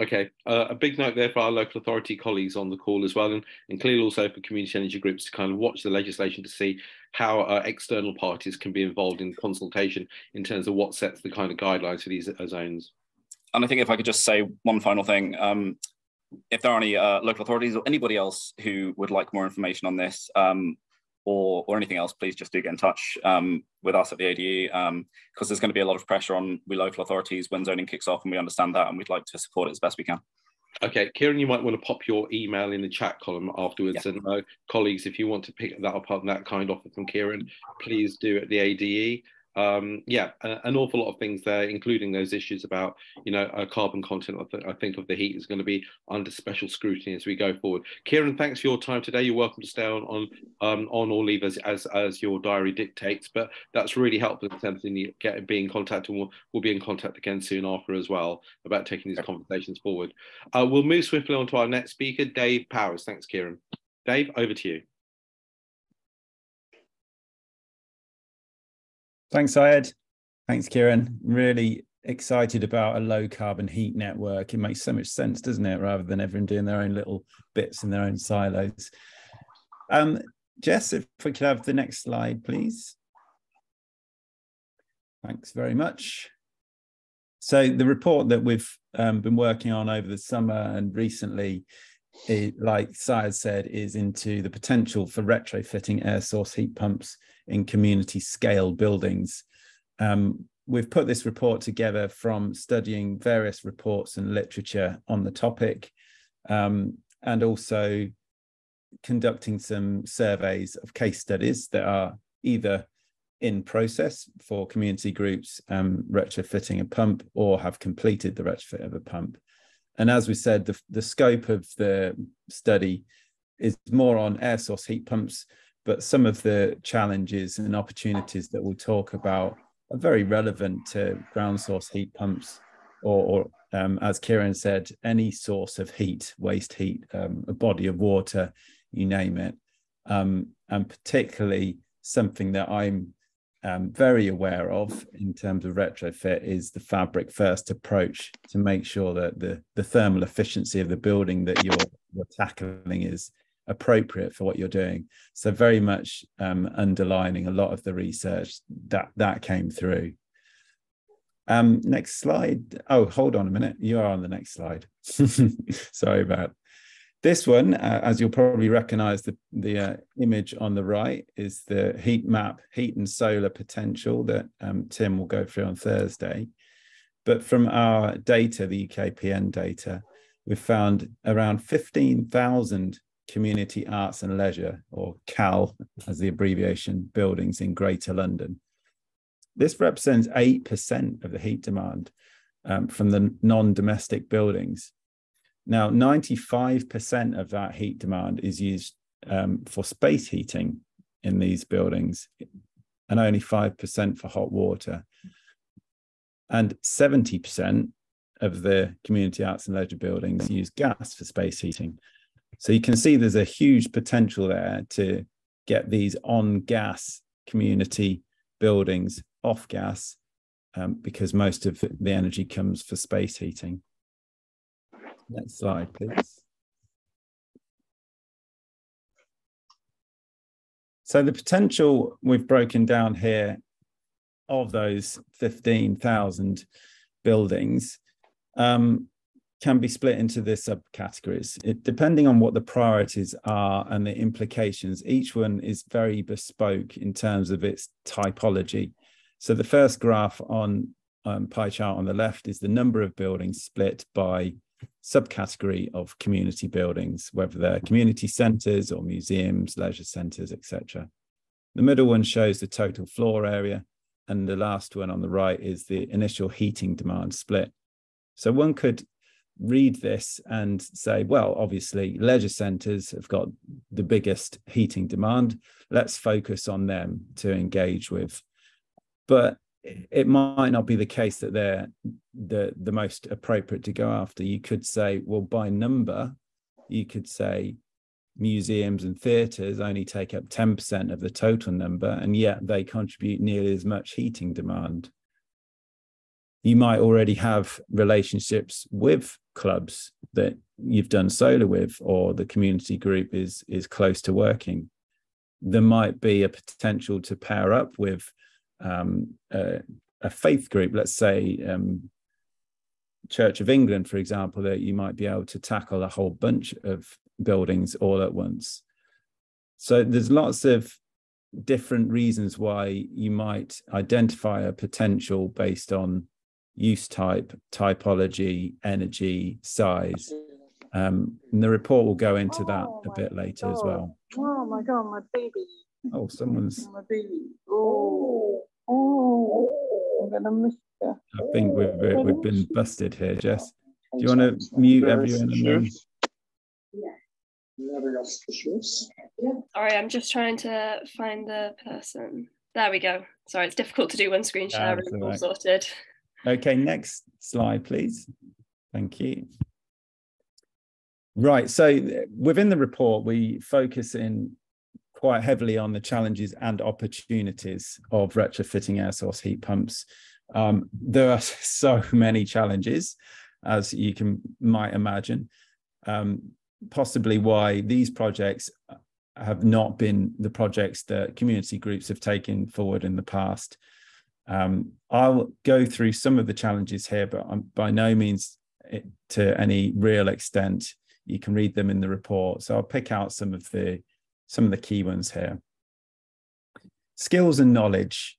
Okay, uh, a big note there for our local authority colleagues on the call as well, and, and clearly also for community energy groups to kind of watch the legislation to see how uh, external parties can be involved in consultation in terms of what sets the kind of guidelines for these uh, zones. And I think if I could just say one final thing, um, if there are any uh, local authorities or anybody else who would like more information on this, um, or, or anything else, please just do get in touch um, with us at the ADE because um, there's going to be a lot of pressure on we local authorities when zoning kicks off, and we understand that, and we'd like to support it as best we can. Okay, Kieran, you might want to pop your email in the chat column afterwards. Yeah. And uh, colleagues, if you want to pick that up on that kind offer from Kieran, please do at the ADE um, yeah, an awful lot of things there, including those issues about, you know, uh, carbon content. I, th- I, think of the heat is going to be under special scrutiny as we go forward. Kieran, thanks for your time today. You're welcome to stay on on um, on or leave as, as as your diary dictates. But that's really helpful in terms of get being in contact, and we'll, we'll be in contact again soon after as well about taking these conversations forward. Uh, we'll move swiftly on to our next speaker, Dave Powis. Thanks, Kieran. Dave, over to you. Thanks, Syed. Thanks, Kieran. Really excited about a low carbon heat network. It makes so much sense, doesn't it? Rather than everyone doing their own little bits in their own silos. Um, Jess, if we could have the next slide, please. Thanks very much. So the report that we've um, been working on over the summer and recently, it, like Syed said, is into the potential for retrofitting air source heat pumps in community scale buildings. Um, we've put this report together from studying various reports and literature on the topic, um, and also conducting some surveys of case studies that are either in process for community groups um, retrofitting a pump or have completed the retrofit of a pump. And as we said, the, the scope of the study is more on air source heat pumps, but some of the challenges and opportunities that we'll talk about are very relevant to ground source heat pumps or, or um, as Kieran said, any source of heat, waste heat, um, a body of water, you name it. Um, and particularly something that I'm um, very aware of in terms of retrofit is the fabric first approach to make sure that the, the thermal efficiency of the building that you're, you're tackling is appropriate for what you're doing. So very much um, underlining a lot of the research that that came through. Um, next slide. Oh, hold on a minute. You are on the next slide. <laughs> Sorry about this one. Uh, as you'll probably recognize, the, the uh, image on the right is the heat map, heat and solar potential that um, Tim will go through on Thursday. But from our data, the UKPN data, we've found around 15,000 community arts and leisure, or CAL as the abbreviation, buildings in Greater London. This represents 8% of the heat demand um, from the non domestic buildings. Now, 95% of that heat demand is used um, for space heating in these buildings, and only 5% for hot water. And 70% of the community arts and leisure buildings use gas for space heating. So you can see there's a huge potential there to get these on gas community buildings off gas um, because most of the energy comes for space heating. Next slide, please. So the potential we've broken down here of those 15,000 buildings um, can be split into the subcategories. It, depending on what the priorities are and the implications, each one is very bespoke in terms of its typology. So the first graph on um, pie chart on the left is the number of buildings split by subcategory of community buildings, whether they're community centres or museums, leisure centres, etc. The middle one shows the total floor area, and the last one on the right is the initial heating demand split. So one could read this and say, well, obviously, leisure centres have got the biggest heating demand. Let's focus on them to engage with. But it might not be the case that they're the the most appropriate to go after. You could say, well, by number, you could say museums and theatres only take up 10% of the total number, and yet they contribute nearly as much heating demand. You might already have relationships with clubs that you've done solar with, or the community group is is close to working. There might be a potential to pair up with um, a, a, faith group, let's say um, Church of England, for example, that you might be able to tackle a whole bunch of buildings all at once. So there's lots of different reasons why you might identify a potential based on use type, typology, energy, size. Um, and the report will go into that oh a bit later God. as well. Oh my God, my baby. Oh, someone's. My baby. Oh. Gonna miss you. I think we've uh, we've been busted here, Jess. Do you want to mute everyone? And Sorry, I'm just trying to find the person. There we go. Sorry, it's difficult to do one screen share. All right. sorted. Okay, next slide, please. Thank you. Right, so uh, within the report, we focus in quite heavily on the challenges and opportunities of retrofitting air source heat pumps. Um, there are <laughs> so many challenges, as you can might imagine. Um, possibly why these projects have not been the projects that community groups have taken forward in the past. Um, I'll go through some of the challenges here, but I'm by no means to any real extent. You can read them in the report. So I'll pick out some of the some of the key ones here. Skills and knowledge.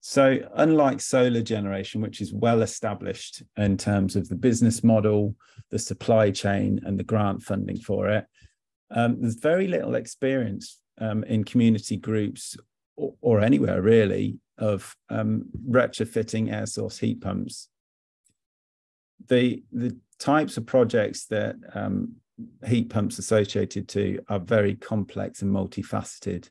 So, unlike solar generation, which is well established in terms of the business model, the supply chain, and the grant funding for it, um, there's very little experience um, in community groups or, or, anywhere really of um, retrofitting air source heat pumps. The, the types of projects that um, heat pumps associated to are very complex and multifaceted.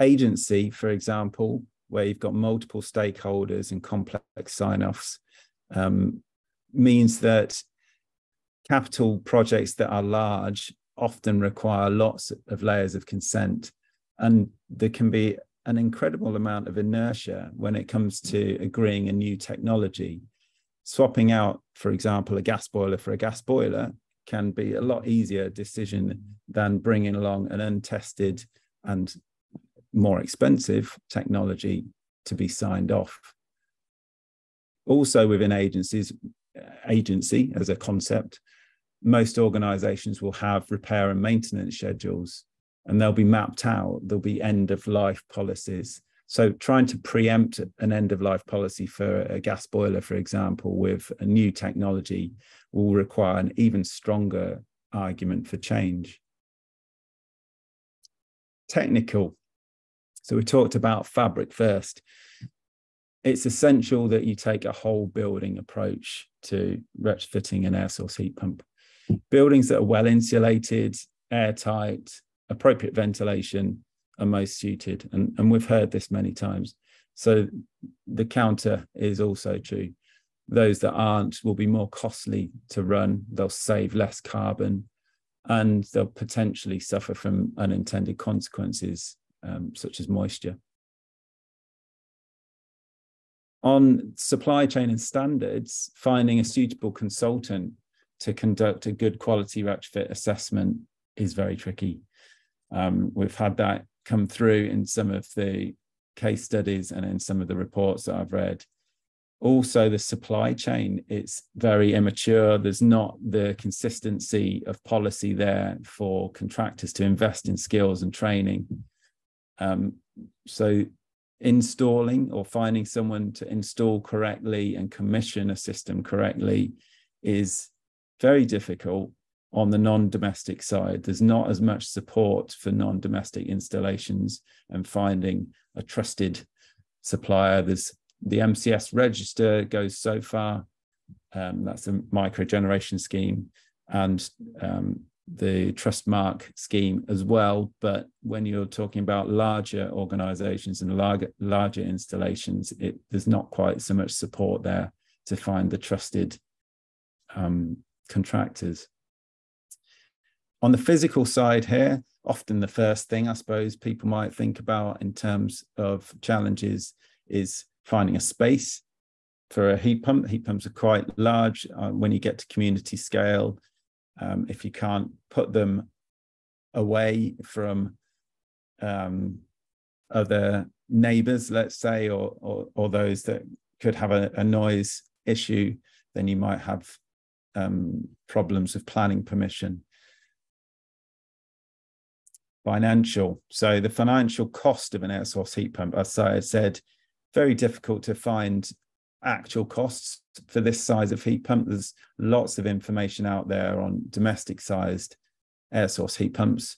Agency, for example, where you've got multiple stakeholders and complex sign offs, um, means that capital projects that are large often require lots of layers of consent. And there can be an incredible amount of inertia when it comes to agreeing a new technology. Swapping out, for example, a gas boiler for a gas boiler can be a lot easier decision than bringing along an untested and more expensive technology to be signed off. Also within agencies, agency as a concept, most organizations will have repair and maintenance schedules and they'll be mapped out. There'll be end of life policies. So trying to preempt an end of life policy for a gas boiler, for example, with a new technology will require an even stronger argument for change. Technical. So we talked about fabric first. It's essential that you take a whole building approach to retrofitting an air source heat pump. Buildings that are well insulated, airtight, appropriate ventilation are most suited. And, and we've heard this many times. So the counter is also true those that aren't will be more costly to run. They'll save less carbon and they'll potentially suffer from unintended consequences um, such as moisture. On supply chain and standards finding a suitable consultant to conduct a good quality retrofit assessment is very tricky. Um, we've had that come through in some of the case studies and in some of the reports that I've read. Also, the supply chain, it's very immature. There's not the consistency of policy there for contractors to invest in skills and training. Um, so installing or finding someone to install correctly and commission a system correctly is very difficult on the non-domestic side there's not as much support for non-domestic installations and finding a trusted supplier there's the mcs register goes so far um, that's a micro generation scheme and um, the TrustMark scheme as well. But when you're talking about larger organizations and larger, larger installations, it, there's not quite so much support there to find the trusted um, contractors. On the physical side here, often the first thing I suppose people might think about in terms of challenges is finding a space for a heat pump. Heat pumps are quite large uh, when you get to community scale um, if you can't put them away from um, other neighbors, let's say, or, or, or those that could have a, a, noise issue, then you might have um, problems with planning permission. Financial. So the financial cost of an air source heat pump, as I said, very difficult to find actual costs for this size of heat pump. There's lots of information out there on domestic sized air source heat pumps.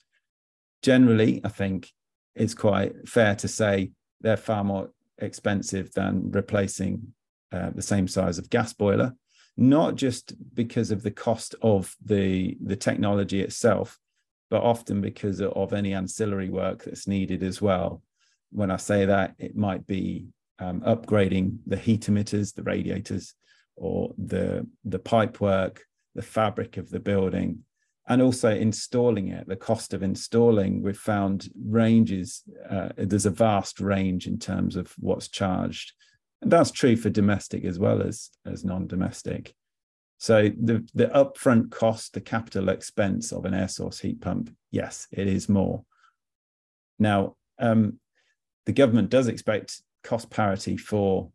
Generally, I think it's quite fair to say they're far more expensive than replacing uh, the same size of gas boiler, not just because of the cost of the, the technology itself, but often because of any ancillary work that's needed as well. When I say that, it might be um, upgrading the heat emitters, the radiators, or the the pipe work, the fabric of the building, and also installing it. The cost of installing, we've found ranges. Uh, there's a vast range in terms of what's charged, and that's true for domestic as well as as non-domestic. So the the upfront cost, the capital expense of an air source heat pump, yes, it is more. Now, um, the government does expect cost parity for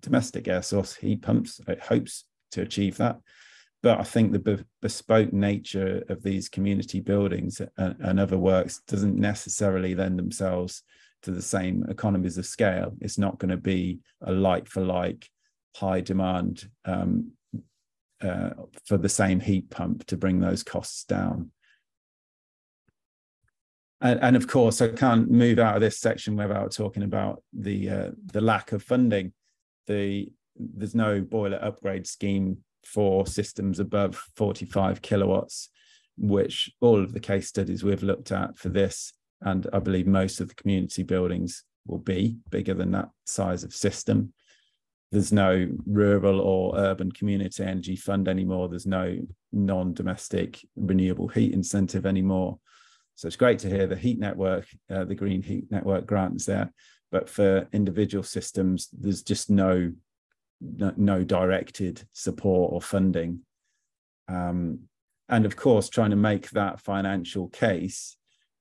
domestic air source heat pumps. It hopes to achieve that. But I think the be- bespoke nature of these community buildings and, and, other works doesn't necessarily lend themselves to the same economies of scale. It's not going to be a like for like high demand um, uh, for the same heat pump to bring those costs down and, and, of course, I can't move out of this section without talking about the uh, the lack of funding. The there's no boiler upgrade scheme for systems above 45 kilowatts, which all of the case studies we've looked at for this, and I believe most of the community buildings will be bigger than that size of system. There's no rural or urban community energy fund anymore. There's no non-domestic renewable heat incentive anymore. So it's great to hear the heat network, uh, the green heat network grants there. But for individual systems, there's just no no, no directed support or funding. Um, and of course, trying to make that financial case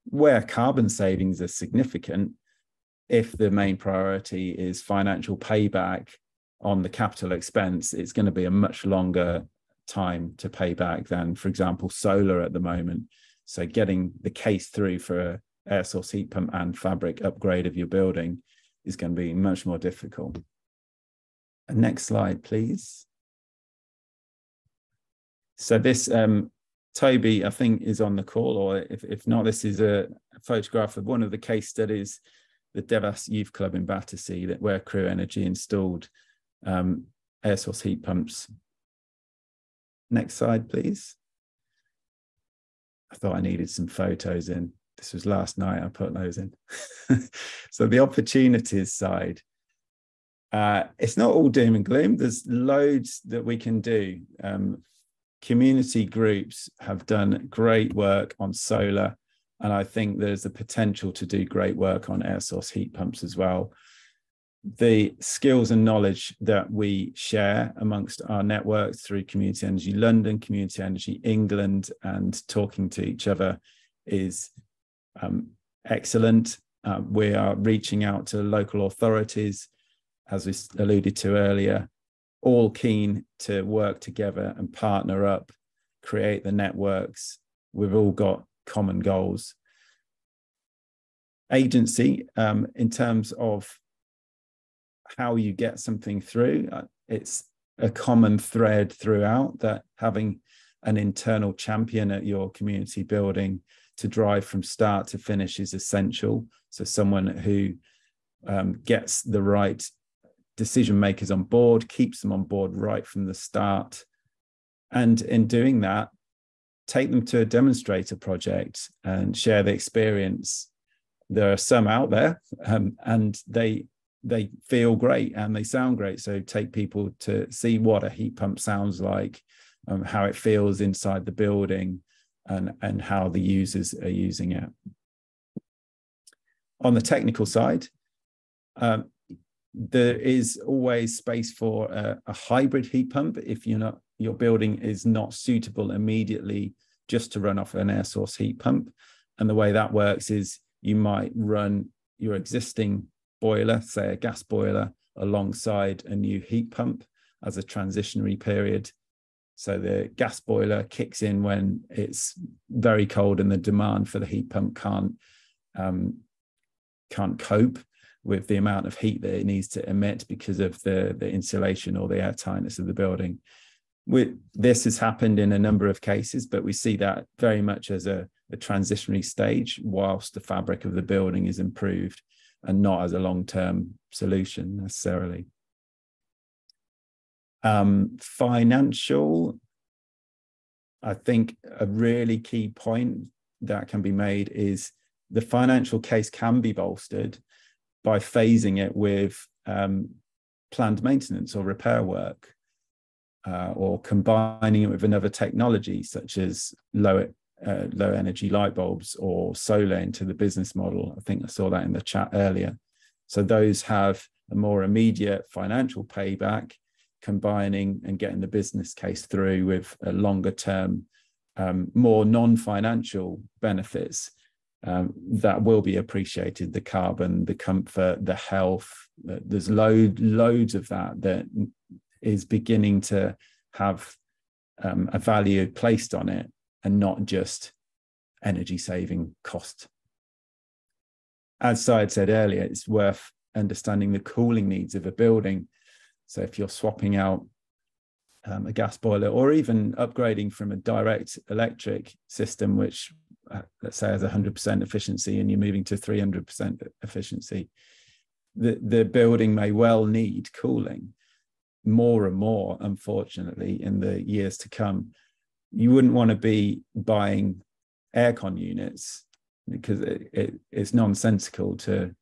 where carbon savings are significant, if the main priority is financial payback on the capital expense, it's going to be a much longer time to pay back than, for example, solar at the moment. So getting the case through for air source heat pump and fabric upgrade of your building is going to be much more difficult. Next slide, please. So this, um, Toby, I think is on the call, or if, if not, this is a photograph of one of the case studies, the Devas Youth Club in Battersea, that where Crew Energy installed um, air source heat pumps. Next slide, please. I thought I needed some photos in. This was last night. I put those in. <laughs> so the opportunities side, uh, it's not all doom and gloom. There's loads that we can do. Um, community groups have done great work on solar, and I think there's a potential to do great work on air source heat pumps as well the skills and knowledge that we share amongst our networks through Community Energy London, Community Energy England, and talking to each other is um, excellent. Uh, we are reaching out to local authorities, as we alluded to earlier, all keen to work together and partner up, create the networks. We've all got common goals. Agency, um, in terms of how you get something through, uh, it's a common thread throughout that having an internal champion at your community building to drive from start to finish is essential. So someone who um, gets the right decision makers on board, keeps them on board right from the start. And in doing that, take them to a demonstrator project and share the experience. There are some out there, um, and they they feel great and they sound great. So take people to see what a heat pump sounds like, um, how it feels inside the building, and and how the users are using it. On the technical side, um, there is always space for a, a, hybrid heat pump if you're not your building is not suitable immediately just to run off an air source heat pump and the way that works is you might run your existing boiler say a gas boiler alongside a new heat pump as a transitionary period so the gas boiler kicks in when it's very cold and the demand for the heat pump can't um, can't cope with the amount of heat that it needs to emit because of the, the insulation or the air tightness of the building. We, this has happened in a number of cases, but we see that very much as a, a transitionary stage whilst the fabric of the building is improved and not as a long-term solution necessarily. Um, financial, I think a really key point that can be made is the financial case can be bolstered by phasing it with um, planned maintenance or repair work, uh, or combining it with another technology such as low uh, low energy light bulbs or solar into the business model. I think I saw that in the chat earlier. So those have a more immediate financial payback, combining and getting the business case through with a longer term, um, more non-financial benefits um, that will be appreciated the carbon the comfort the health there's load loads of that that is beginning to have um, a value placed on it and not just energy saving cost. As Syed said earlier it's worth understanding the cooling needs of a building. So if you're swapping out um, a gas boiler or even upgrading from a direct electric system which uh, let's say has 100% efficiency and you're moving to 300% efficiency the, the building may well need cooling more and more unfortunately in the years to come you wouldn't want to be buying aircon units because it, it, it's nonsensical to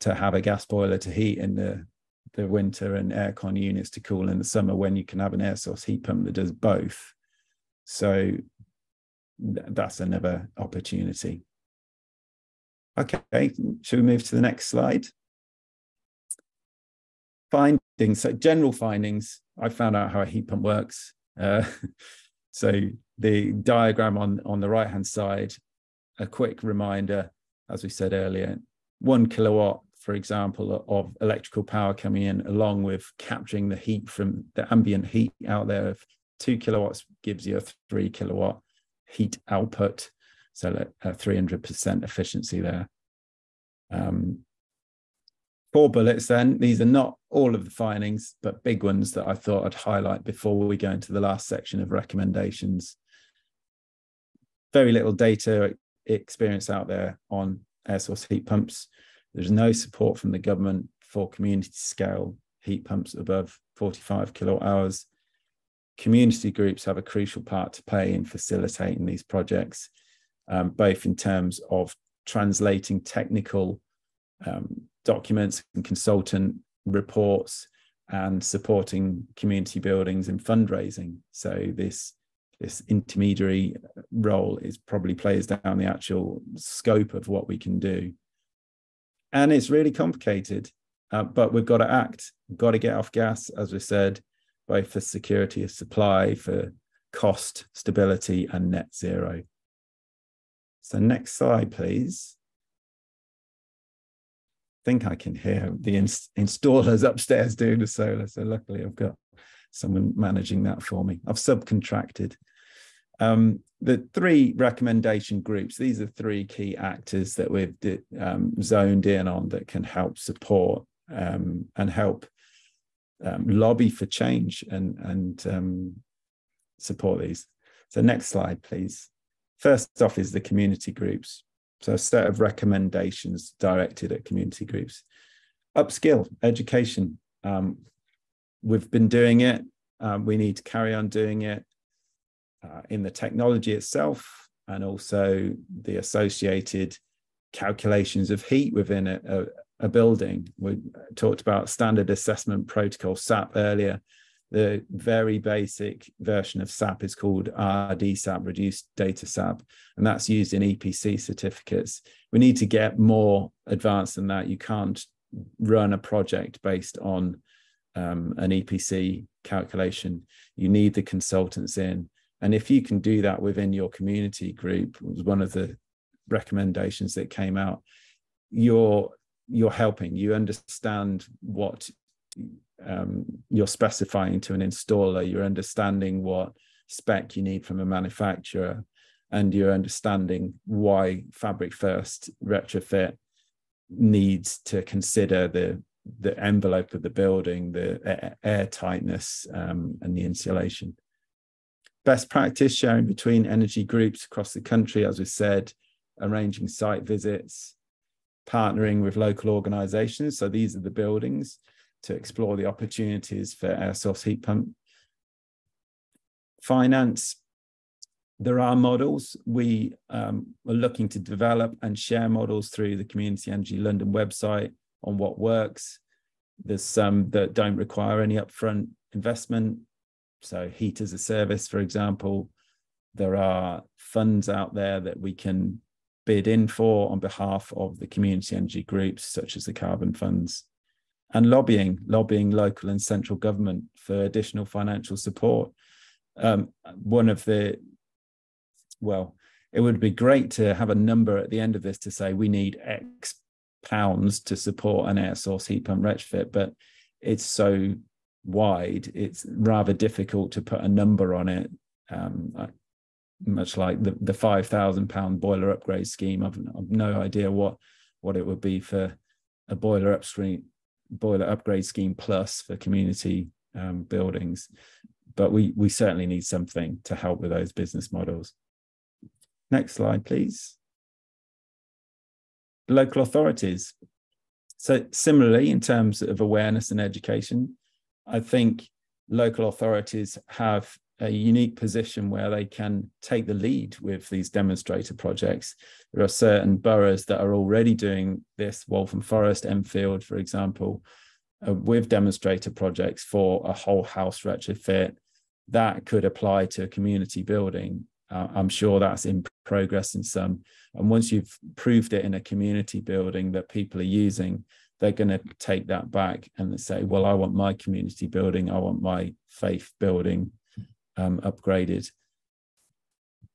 to have a gas boiler to heat in the the winter and aircon units to cool in the summer when you can have an air source heat pump that does both so that's another opportunity. Okay, should we move to the next slide? Findings, so general findings, I found out how a heat pump works. Uh, <laughs> so the diagram on, on the right-hand side, a quick reminder, as we said earlier, one kilowatt, for example, of electrical power coming in along with capturing the heat from the ambient heat out there of two kilowatts gives you a three kilowatt heat output. So a 300% efficiency there. Um, four bullets then. These are not all of the findings, but big ones that I thought I'd highlight before we go into the last section of recommendations. Very little data experience out there on air source heat pumps. There's no support from the government for community scale heat pumps above 45 kilowatt hours community groups have a crucial part to play in facilitating these projects, um, both in terms of translating technical um, documents and consultant reports and supporting community buildings and fundraising. So this this intermediary role is probably plays down the actual scope of what we can do. And it's really complicated, uh, but we've got to act, we've got to get off gas, as we said, both for security of supply, for cost, stability, and net zero. So next slide, please. Think I can hear the ins- installers <laughs> upstairs doing the solar. So luckily, I've got someone managing that for me. I've subcontracted. Um, the three recommendation groups, these are three key actors that we've um, zoned in on that can help support um, and help um, lobby for change and, and um, support these. So next slide, please. First off is the community groups. So a set of recommendations directed at community groups. Upskill, education. Um, we've been doing it. Um, we need to carry on doing it uh, in the technology itself and also the associated calculations of heat within a, a, a building. We talked about standard assessment protocol SAP earlier. The very basic version of SAP is called RDSAP, Reduced Data SAP, and that's used in EPC certificates. We need to get more advanced than that. You can't run a project based on um, an EPC calculation. You need the consultants in. And if you can do that within your community group, was one of the recommendations that came out, you're you're helping. You understand what um, you're specifying to an installer. You're understanding what spec you need from a manufacturer, and you're understanding why Fabric First retrofit needs to consider the the envelope of the building, the air tightness, um, and the insulation. Best practice sharing between energy groups across the country, as we said, arranging site visits, partnering with local organizations. So these are the buildings to explore the opportunities for air source heat pump. Finance, there are models. We um, are looking to develop and share models through the Community Energy London website on what works. There's some that don't require any upfront investment. So heat as a service, for example, there are funds out there that we can bid in for on behalf of the community energy groups, such as the carbon funds. And lobbying, lobbying local and central government for additional financial support. Um, one of the, well, it would be great to have a number at the end of this to say we need X pounds to support an air source heat pump retrofit, but it's so wide, it's rather difficult to put a number on it. Um, much like the, the five thousand pound boiler upgrade scheme. I've, I've, no idea what what it would be for a boiler upstream boiler upgrade scheme plus for community um, buildings, but we we certainly need something to help with those business models. Next slide, please. Local authorities. So similarly, in terms of awareness and education, I think local authorities have a unique position where they can take the lead with these demonstrator projects. There are certain boroughs that are already doing this, Waltham Forest, Enfield, for example, uh, with demonstrator projects for a whole house retrofit. That could apply to a community building. Uh, I'm sure that's in progress in some. And once you've proved it in a community building that people are using, they're going to take that back and say, well, I want my community building, I want my faith building um, upgraded.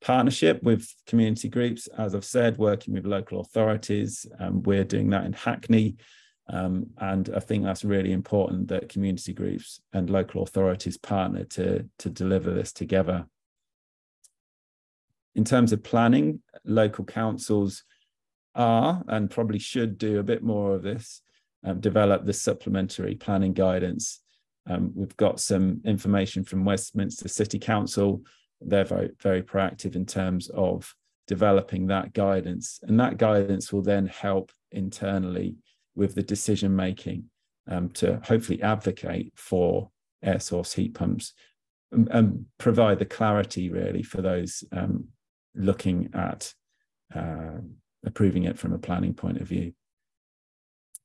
Partnership with community groups, as I've said, working with local authorities. Um, we're doing that in Hackney. Um, and I think that's really important that community groups and local authorities partner to, to deliver this together. In terms of planning, local councils are and probably should do a bit more of this, um, develop the supplementary planning guidance um, we've got some information from Westminster City Council. They're very, very proactive in terms of developing that guidance. And that guidance will then help internally with the decision making um, to hopefully advocate for air source heat pumps and, and provide the clarity really for those um, looking at uh, approving it from a planning point of view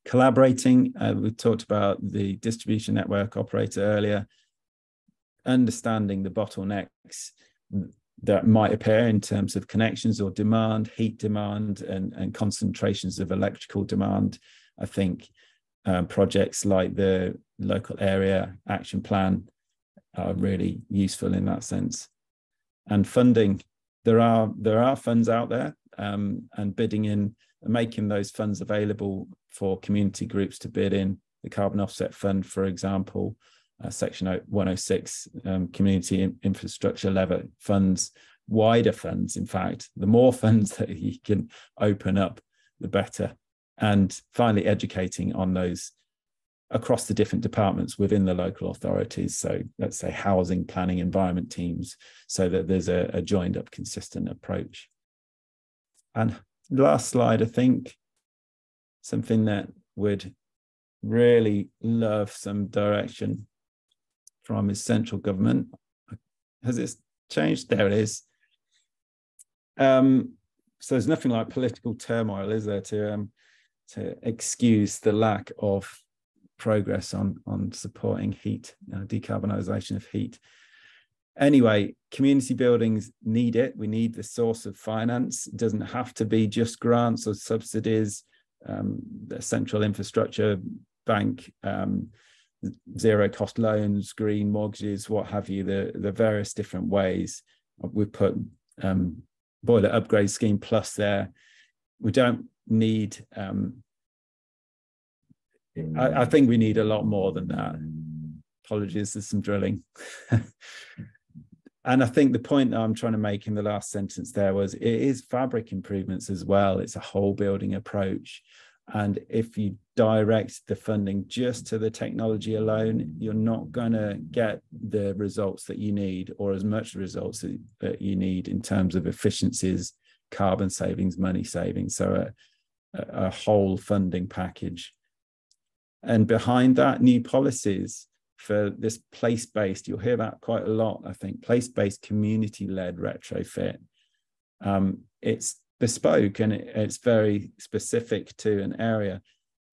collaborating. Uh, we talked about the distribution network operator earlier, understanding the bottlenecks that might appear in terms of connections or demand, heat demand, and, and concentrations of electrical demand. I think um, projects like the local area action plan are really useful in that sense. And funding, there are there are funds out there, um, and bidding in making those funds available for community groups to bid in the carbon offset fund, for example, uh, Section 106 um, community infrastructure levy funds, wider funds, in fact, the more <laughs> funds that you can open up, the better. And finally, educating on those across the different departments within the local authorities. So let's say housing, planning, environment teams, so that there's a, a joined up, consistent approach. And last slide, I think something that would really love some direction from his central government. Has it changed? There it is. Um, so there's nothing like political turmoil, is there, to um, to excuse the lack of progress on on supporting heat, uh, decarbonisation of heat. Anyway, community buildings need it. We need the source of finance. It doesn't have to be just grants or subsidies. Um, the central infrastructure bank, um, zero cost loans, green mortgages, what have you, the, the various different ways. We've put um, boiler upgrade scheme plus there. We don't need, um, I, I think we need a lot more than that. Apologies, there's some drilling. <laughs> and I think the point that I'm trying to make in the last sentence there was it is fabric improvements as well. It's a whole building approach. And if you direct the funding just to the technology alone, you're not going to get the results that you need or as much results that you need in terms of efficiencies, carbon savings, money savings. So uh, a, a whole funding package. And behind that, new policies for this place-based, you'll hear that quite a lot, I think, place-based community-led retrofit. Um, it's bespoke and it, it's very specific to an area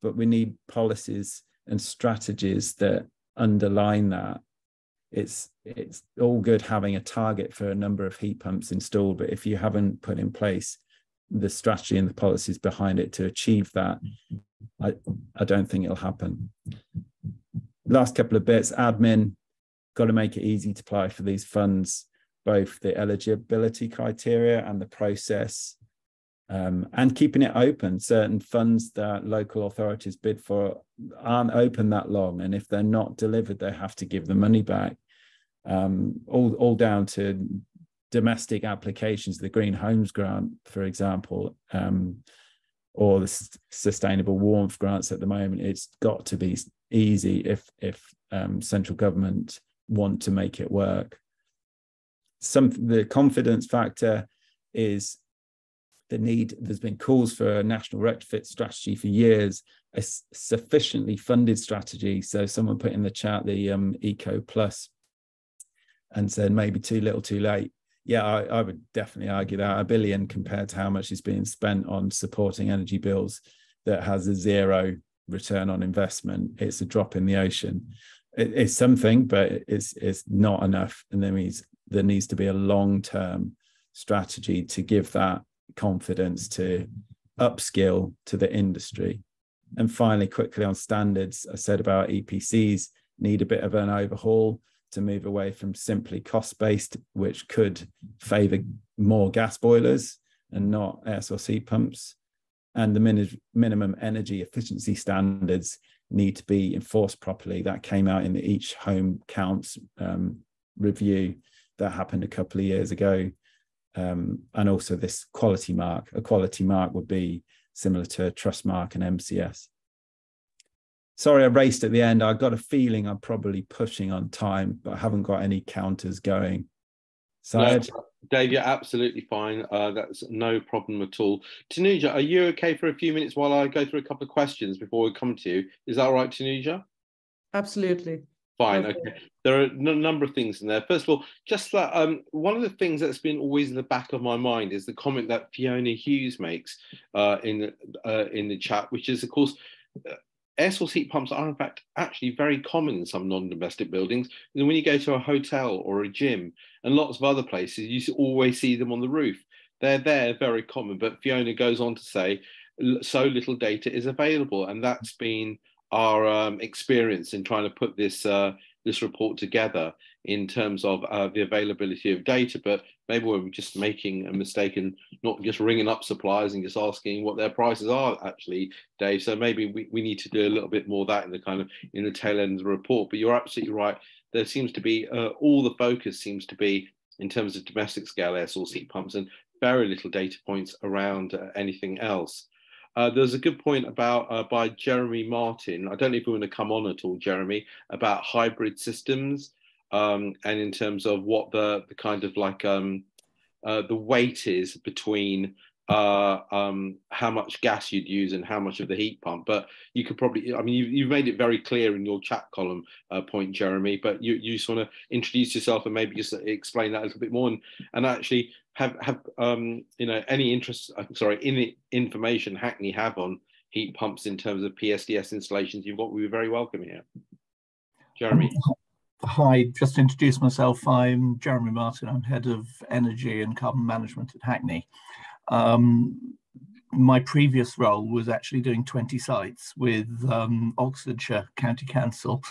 but we need policies and strategies that underline that. It's it's all good having a target for a number of heat pumps installed but if you haven't put in place the strategy and the policies behind it to achieve that i i don't think it'll happen last couple of bits admin got to make it easy to apply for these funds both the eligibility criteria and the process um, and keeping it open. Certain funds that local authorities bid for aren't open that long, and if they're not delivered, they have to give the money back. Um, all, all down to domestic applications, the Green Homes Grant, for example, um, or the Sustainable Warmth grants at the moment. It's got to be easy if if um, central government want to make it work. Some the confidence factor is the need, there's been calls for a national retrofit strategy for years, a sufficiently funded strategy. So someone put in the chat the um, Eco Plus and said maybe too little, too late. Yeah, I, I would definitely argue that a billion compared to how much is being spent on supporting energy bills that has a zero return on investment. It's a drop in the ocean. It, it's something, but it's it's not enough. And there means there needs to be a long term strategy to give that confidence to upskill to the industry. And finally, quickly on standards, I said about EPCs need a bit of an overhaul to move away from simply cost based, which could favor more gas boilers and not air source heat pumps. And the min- minimum energy efficiency standards need to be enforced properly. That came out in the Each Home Counts um, review that happened a couple of years ago um, and also this quality mark. A quality mark would be similar to a TrustMark and MCS. Sorry, I raced at the end. I got a feeling I'm probably pushing on time, but I haven't got any counters going. So, no, Dave, you're absolutely fine. Uh, that's no problem at all. Tanuja, are you okay for a few minutes while I go through a couple of questions before we come to you? Is that all right, Tanuja? Absolutely. Fine. Okay. There are a number of things in there. First of all, just that um, one of the things that's been always in the back of my mind is the comment that Fiona Hughes makes uh, in the uh, in the chat, which is, of course, uh, air source heat pumps are in fact actually very common in some non-domestic buildings. And when you go to a hotel or a gym and lots of other places, you always see them on the roof. They're there, very common. But Fiona goes on to say, so little data is available, and that's been our um, experience in trying to put this uh, this report together in terms of uh, the availability of data, but maybe we're just making a mistake and not just ringing up suppliers and just asking what their prices are actually, Dave. So maybe we, we need to do a little bit more of that in the kind of in the tail end of the report. But you're absolutely right. There seems to be uh, all the focus seems to be in terms of domestic scale air source heat pumps and very little data points around uh, anything else. Uh, there's a good point about uh, by Jeremy Martin. I don't know if you want to come on at all, Jeremy, about hybrid systems um, and in terms of what the, the kind of like um, uh, the weight is between uh, um, how much gas you'd use and how much of the heat pump. But you could probably, I mean, you, you've made it very clear in your chat column uh, point, Jeremy, but you, you just want to introduce yourself and maybe just explain that a little bit more and, and actually have, have um, you know, any interest, uh, sorry, any information Hackney have on heat pumps in terms of PSDS installations you've got, we were very welcome here. Jeremy. Hi, just to introduce myself, I'm Jeremy Martin. I'm head of energy and carbon management at Hackney. Um, my previous role was actually doing 20 sites with um, Oxfordshire County Council,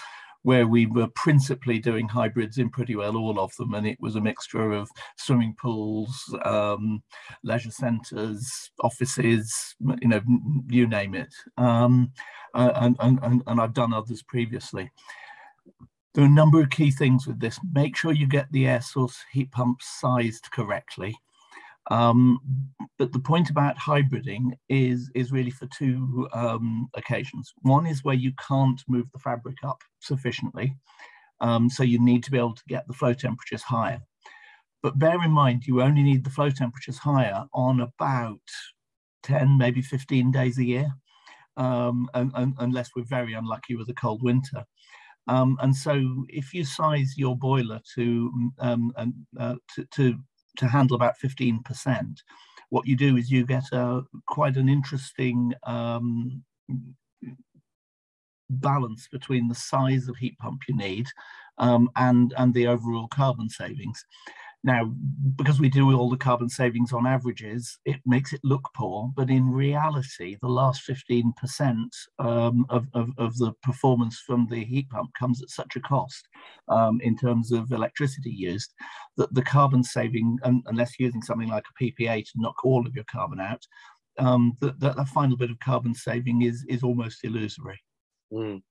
where we were principally doing hybrids in pretty well all of them. And it was a mixture of swimming pools, um, leisure centres, offices, you know, you name it. Um, and, and, and I've done others previously. There are a number of key things with this. Make sure you get the air source heat pump sized correctly. Um, but the point about hybriding is, is really for two um, occasions. One is where you can't move the fabric up sufficiently. Um, so you need to be able to get the flow temperatures higher. But bear in mind, you only need the flow temperatures higher on about 10, maybe 15 days a year, um, and, and, unless we're very unlucky with a cold winter. Um, and so if you size your boiler to, um, uh, to, to to handle about 15%. What you do is you get a quite an interesting um, balance between the size of heat pump you need um, and, and the overall carbon savings. Now, because we do all the carbon savings on averages, it makes it look poor, but in reality, the last 15% um, of, of, of, the performance from the heat pump comes at such a cost um, in terms of electricity used that the carbon saving, unless using something like a PPA to knock all of your carbon out, um, that, that, that final bit of carbon saving is, is almost illusory. Mm.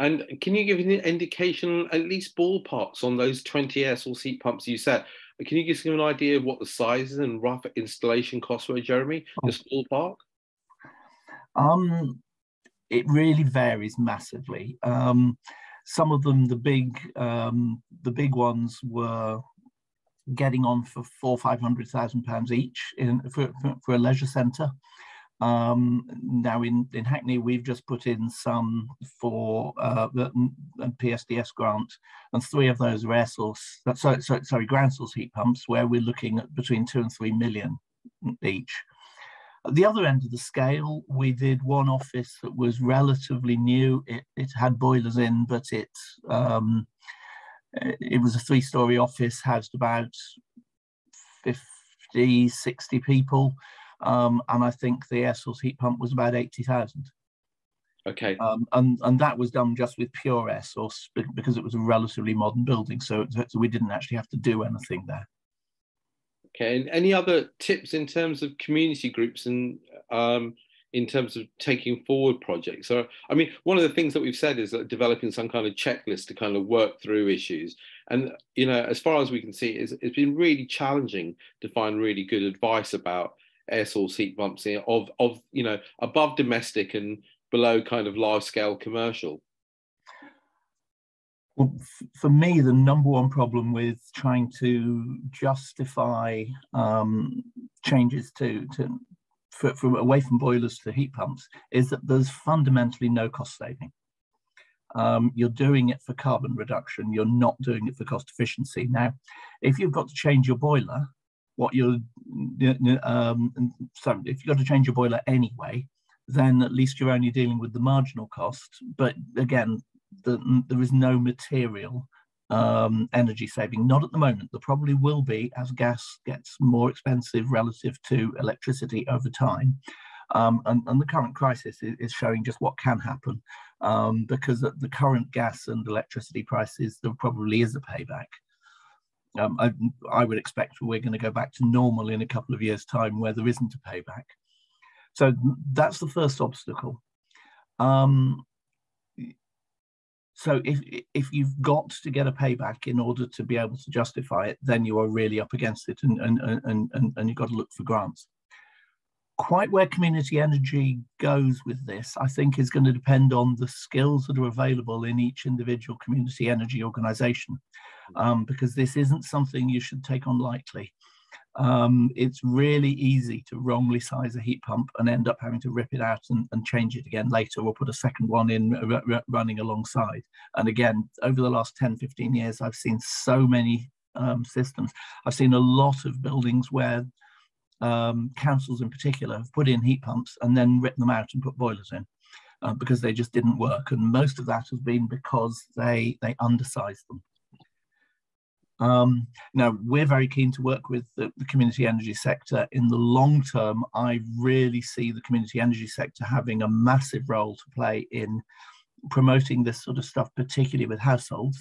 And can you give an indication, at least ballparks, on those 20 air source heat pumps you said? Can you give an idea of what the sizes and rough installation costs were, Jeremy? Oh. Just ballpark? Um, it really varies massively. Um, some of them, the big, um, the big ones were getting on for four, five hundred thousand pounds each in for, for, for a leisure centre. Um, now in, in Hackney, we've just put in some for uh, the PSDS grant, and three of those are source, uh, sorry, sorry, sorry, ground source heat pumps, where we're looking at between two and three million each. At the other end of the scale, we did one office that was relatively new. It, it had boilers in, but it um, it was a three-story office, housed about 50, 60 people. Um, and I think the air source heat pump was about 80,000. Okay. Um, and, and that was done just with pure air source because it was a relatively modern building. So, so we didn't actually have to do anything there. Okay. And any other tips in terms of community groups and um, in terms of taking forward projects? So, I mean, one of the things that we've said is that developing some kind of checklist to kind of work through issues. And, you know, as far as we can see, it's, it's been really challenging to find really good advice about air source heat pumps of of you know above domestic and below kind of large scale commercial? Well for me the number one problem with trying to justify um, changes to to for, for, away from boilers to heat pumps is that there's fundamentally no cost saving. Um, you're doing it for carbon reduction. You're not doing it for cost efficiency. Now if you've got to change your boiler what you're um, so if you've got to change your boiler anyway then at least you're only dealing with the marginal cost. But again the, there is no material um, energy saving not at the moment. There probably will be as gas gets more expensive relative to electricity over time. Um, and, and, the current crisis is, showing just what can happen. Um, because at the current gas and electricity prices, there probably is a payback. Um, I, I, would expect we're going to go back to normal in a couple of years' time where there isn't a payback. So that's the first obstacle. Um, so if if you've got to get a payback in order to be able to justify it, then you are really up against it, and and and and, and you've got to look for grants. Quite where community energy goes with this, I think, is going to depend on the skills that are available in each individual community energy organisation, um, because this isn't something you should take on lightly um, it's really easy to wrongly size a heat pump and end up having to rip it out and, and change it again later or put a second one in running alongside. And again, over the last 10, 15 years, I've seen so many um, systems. I've seen a lot of buildings where um, councils in particular have put in heat pumps and then ripped them out and put boilers in. Uh, because they just didn't work, and most of that has been because they they undersized them. Um, now, we're very keen to work with the, the, community energy sector. In the long term, I really see the community energy sector having a massive role to play in promoting this sort of stuff, particularly with households,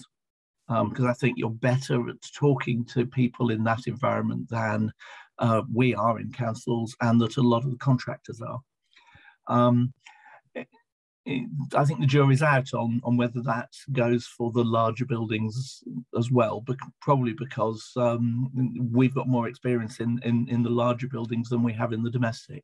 because um, I think you're better at talking to people in that environment than uh, we are in councils and that a lot of the contractors are. Um, I think the jury's out on on whether that goes for the larger buildings as well, but probably because um, we've got more experience in, in in the larger buildings than we have in the domestic,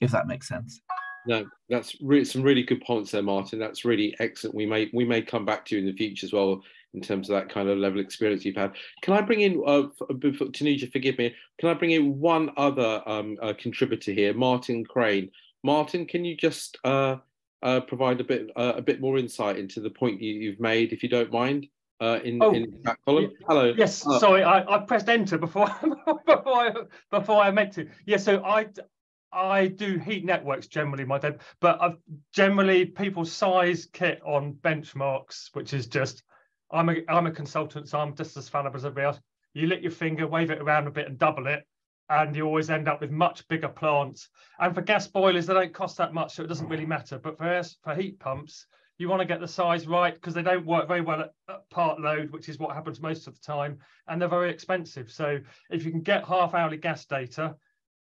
if that makes sense. No, that's really, some really good points there, Martin. That's really excellent. We may we may come back to you in the future as well in terms of that kind of level of experience you've had. Can I bring in, uh, Tanuja, forgive me, can I bring in one other um, uh, contributor here, Martin Crane? Martin, can you just uh, uh, provide a bit uh, a bit more insight into the point you, have made, if you don't mind, uh, in, oh, in that column? Hello. Yes. Uh, sorry, I, I pressed enter before <laughs> before I, before I meant to. Yeah. So I I do heat networks generally, my dad, but I've generally people size kit on benchmarks, which is just I'm a I'm a consultant, so I'm just as fallible as everybody else. You lick your finger, wave it around a bit, and double it, and you always end up with much bigger plants. And for gas boilers, they don't cost that much, so it doesn't really matter. But for for heat pumps, you want to get the size right because they don't work very well at, at, part load, which is what happens most of the time, and they're very expensive. So if you can get half hourly gas data,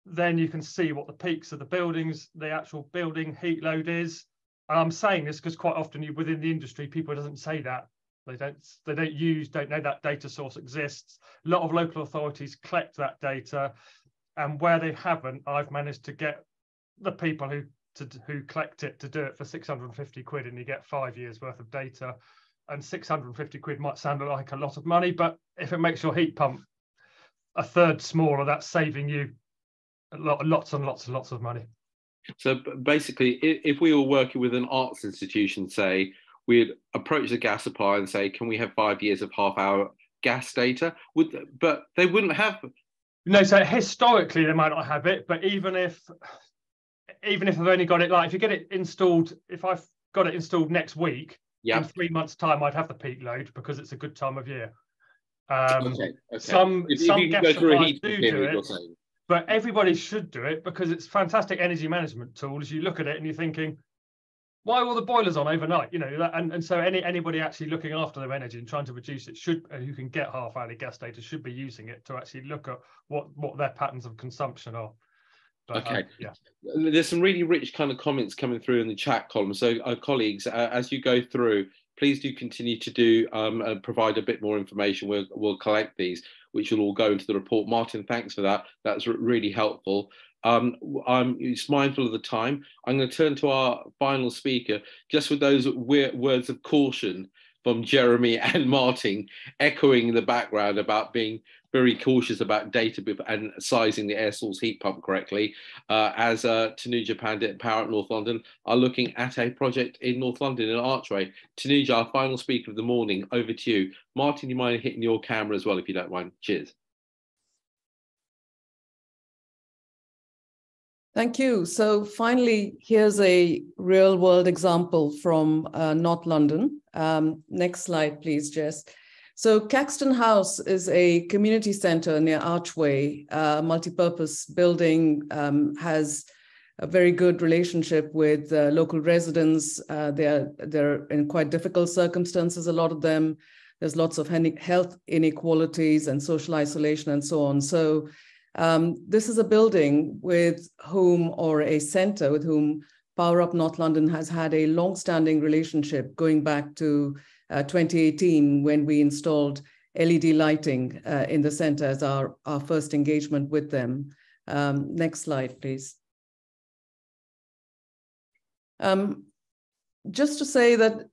then you can see what the peaks of the buildings, the actual building heat load is. And I'm saying this because quite often you within the industry, people doesn't say that. They don't they don't use, don't know that data source exists. A lot of local authorities collect that data. And where they haven't, I've managed to get the people who to, who collect it to do it for 650 quid and you get five years worth of data. And 650 quid might sound like a lot of money, but if it makes your heat pump a third smaller, that's saving you lot, lots and lots and lots of money. So basically, if we were working with an arts institution, say, we'd approach the gas supplier and say, "Can we have five years of half-hour gas data?" Would but they wouldn't have. No, so historically they might not have it, but even if even if I've only got it like if you get it installed, if I've got it installed next week, in three months' time, I'd have the peak load because it's a good time of year. Um, okay, okay. Some if, some if gas suppliers do do it, but everybody should do it because it's fantastic energy management tools. You look at it and you're thinking, why are all the boilers on overnight? You know, and, and so any anybody actually looking after their energy and trying to reduce it should, uh, who can get half hourly gas data, should be using it to actually look at what what their patterns of consumption are. But, okay. yeah. There's some really rich kind of comments coming through in the chat column. So, uh, colleagues, uh, as you go through, please do continue to do um, uh, provide a bit more information. We'll we'll collect these, which will all go into the report. Martin, thanks for that. That's really helpful. Um, I'm just mindful of the time. I'm going to turn to our final speaker, just with those words of caution from Jeremy <laughs> and Martin, echoing the background about being very cautious about data and sizing the air source heat pump correctly, uh, as uh, Tanuja Pandit and Power Up North London are looking at a project in North London in Archway. Tanuja, our final speaker of the morning, over to you. Martin, you mind hitting your camera as well, if you don't mind. Cheers. Thank you. So finally, here's a real world example from uh, North London. Um, next slide, please, Jess. So Caxton House is a community center near Archway, uh, multi-purpose building, um, has a very good relationship with uh, local residents. Uh, they're they're in quite difficult circumstances. A lot of them. There's lots of health inequalities and social isolation and so on. So um, this is a building with whom, or a center with whom Power Up North London has had a long-standing relationship going back to uh, 2018 when we installed LED lighting uh, in the center as our, our first engagement with them. Um, next slide, please. Um, just to say that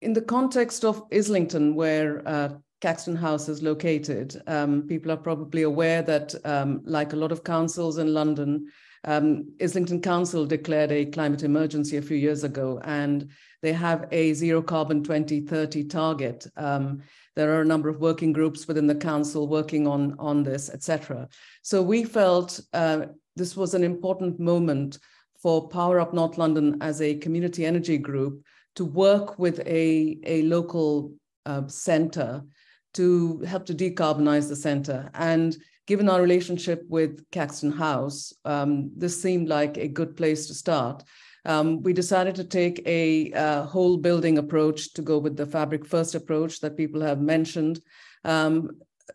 in the context of Islington, where uh, Caxton House is located, um, people are probably aware that, um, like a lot of councils in London, um, Islington Council declared a climate emergency a few years ago, and they have a zero carbon 2030 target. Um, there are a number of working groups within the council working on, on this, etc. So we felt uh, this was an important moment for Power Up North London as a community energy group to work with a, a local uh, center to help to decarbonize the center. And given our relationship with Caxton House, um, this seemed like a good place to start. Um, we decided to take a uh, whole building approach to go with the fabric first approach that people have mentioned. Um,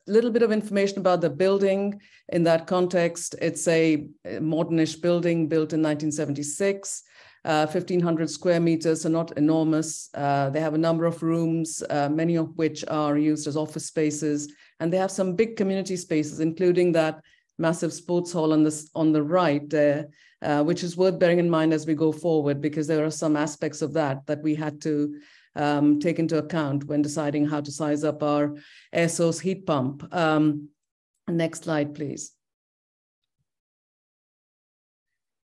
a little bit of information about the building in that context. It's a modernish building built in 1976. Uh, 1500 square meters, so not enormous. Uh, they have a number of rooms, uh, many of which are used as office spaces. And they have some big community spaces, including that massive sports hall on, this, on the right there, uh, which is worth bearing in mind as we go forward, because there are some aspects of that that we had to um, take into account when deciding how to size up our air source heat pump. Um, next slide, please.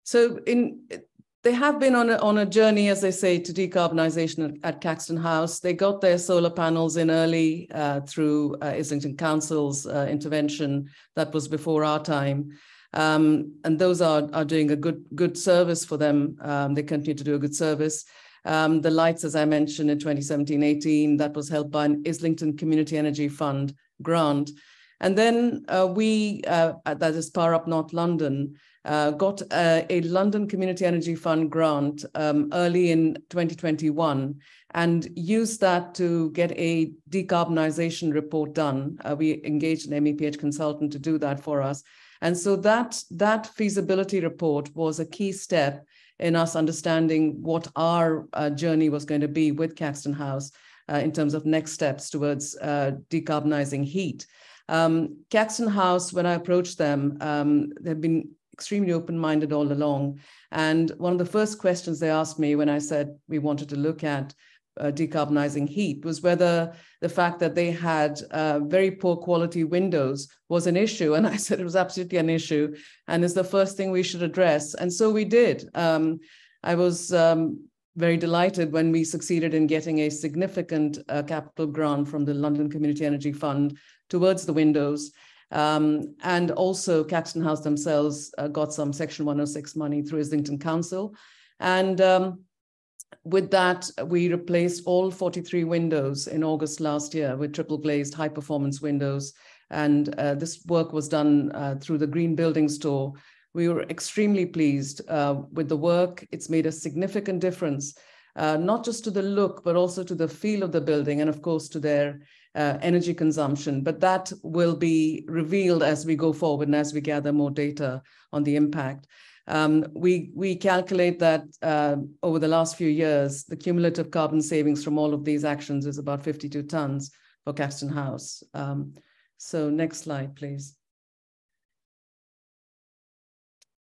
So in they have been on a, on a journey, as they say, to decarbonization at, at Caxton House. They got their solar panels in early uh, through uh, Islington Council's uh, intervention. That was before our time. Um, and those are, are doing a good, good service for them. Um, they continue to do a good service. Um, the lights, as I mentioned, in 2017-18, that was helped by an Islington Community Energy Fund grant. And then uh, we, uh, that is Power Up North London, uh, got a, a, London Community Energy Fund grant um, early in 2021 and used that to get a decarbonization report done. Uh, we engaged an MEPH consultant to do that for us. And so that, that feasibility report was a key step in us understanding what our uh, journey was going to be with Caxton House uh, in terms of next steps towards uh, decarbonizing heat. Um, Caxton House, when I approached them, um, they've been extremely open-minded all along. And one of the first questions they asked me when I said we wanted to look at uh, decarbonizing heat was whether the fact that they had uh, very poor quality windows was an issue. And I <laughs> said it was absolutely an issue and is the first thing we should address. And so we did. Um, I was um, very delighted when we succeeded in getting a significant uh, capital grant from the London Community Energy Fund towards the windows. Um, and also Caxton House themselves uh, got some Section 106 money through Islington Council. And um, with that, we replaced all 43 windows in August last year with triple glazed high performance windows. And uh, this work was done uh, through the Green Building Store. We were extremely pleased uh, with the work. It's made a significant difference, uh, not just to the look, but also to the feel of the building and, of course, to their uh, energy consumption. But that will be revealed as we go forward and as we gather more data on the impact. Um, we, we calculate that uh, over the last few years, the cumulative carbon savings from all of these actions is about 52 tons for Caxton House. Um, so next slide, please.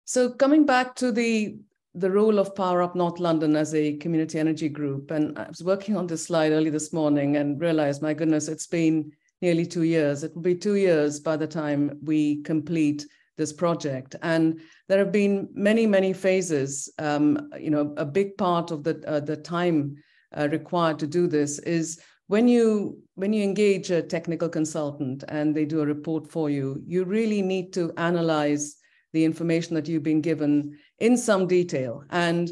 So coming back to the, the role of Power Up North London as a community energy group, and I was working on this slide early this morning and realized, my goodness, it's been nearly two years. It will be two years by the time we complete this project. And there have been many, many phases. Um, you know, a big part of the uh, the time uh, required to do this is when you when you engage a technical consultant and they do a report for you, you really need to analyze the information that you've been given in some detail. And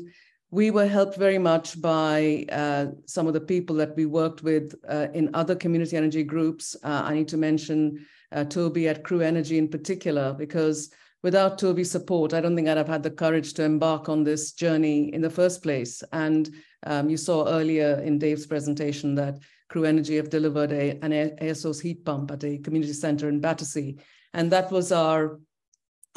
we were helped very much by uh, some of the people that we worked with uh, in other community energy groups. Uh, I need to mention uh, Toby at Crew Energy in particular, because without Toby's support, I don't think I'd have had the courage to embark on this journey in the first place. And um, you saw earlier in Dave's presentation that Crew Energy have delivered a, an air source heat pump at a community center in Battersea. And that was our,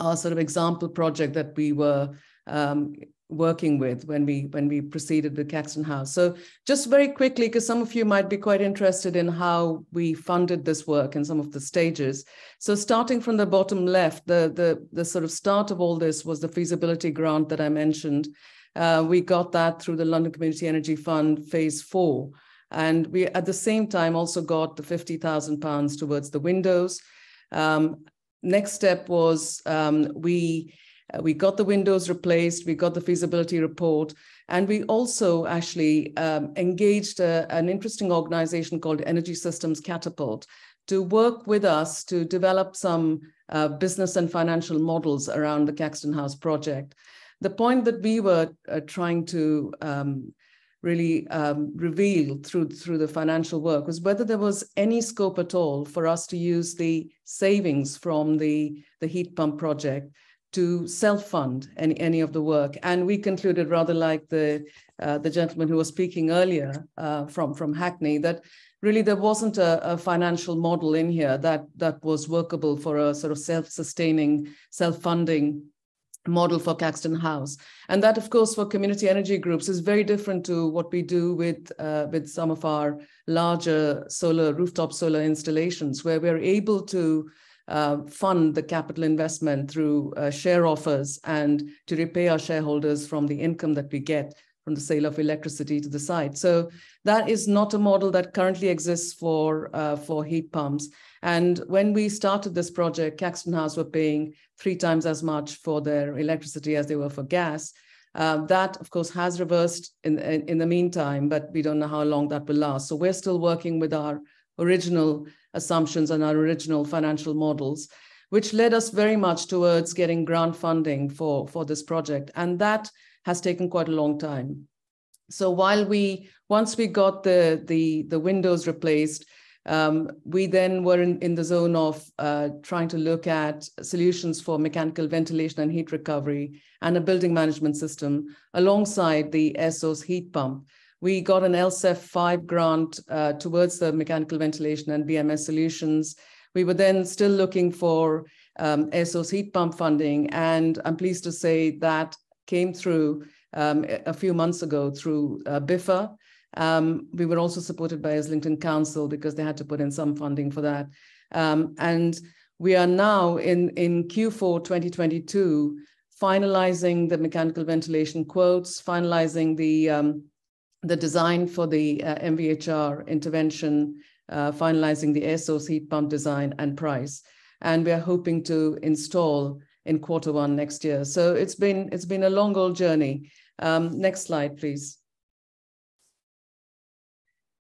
our sort of example project that we were um, working with when we when we proceeded with Caxton House. So just very quickly, because some of you might be quite interested in how we funded this work and some of the stages. So starting from the bottom left, the the the sort of start of all this was the feasibility grant that I mentioned. Uh, we got that through the London Community Energy Fund Phase Four. And we, at the same time, also got the £50,000 towards the windows. Um, next step was um, we uh, we got the windows replaced, we got the feasibility report, and we also actually um, engaged a, an interesting organization called Energy Systems Catapult to work with us to develop some uh, business and financial models around the Caxton House project. The point that we were uh, trying to um, really um, revealed through through the financial work was whether there was any scope at all for us to use the savings from the the heat pump project to self-fund any, any of the work. And we concluded, rather like the uh, the gentleman who was speaking earlier uh, from from Hackney, that really there wasn't a, a, financial model in here that that was workable for a sort of self-sustaining, self-funding model for Caxton House. And that, of course, for community energy groups is very different to what we do with, uh, with some of our larger solar, rooftop solar installations, where we're able to uh, fund the capital investment through uh, share offers and to repay our shareholders from the income that we get from the sale of electricity to the site. So that is not a model that currently exists for, uh, for heat pumps. And when we started this project, Caxton House were paying three times as much for their electricity as they were for gas. Uh, that, of course, has reversed in, in, in, the meantime, but we don't know how long that will last. So we're still working with our original assumptions and our original financial models, which led us very much towards getting grant funding for, for this project. And that has taken quite a long time. So while we, once we got the, the, the windows replaced, um, we then were in, in the zone of uh, trying to look at solutions for mechanical ventilation and heat recovery and a building management system alongside the source heat pump. We got an LCEF 5 grant uh, towards the mechanical ventilation and BMS solutions. We were then still looking for um, source heat pump funding, and I'm pleased to say that came through um, a few months ago through uh, BIFA, um, we were also supported by Islington Council because they had to put in some funding for that. Um, and we are now in, in Q4 2022 finalizing the mechanical ventilation quotes, finalizing the, um, the design for the uh, MVHR intervention, uh, finalizing the air source heat pump design and price. And we are hoping to install in quarter one next year. So it's been, it's been a long old journey. Um, next slide, please.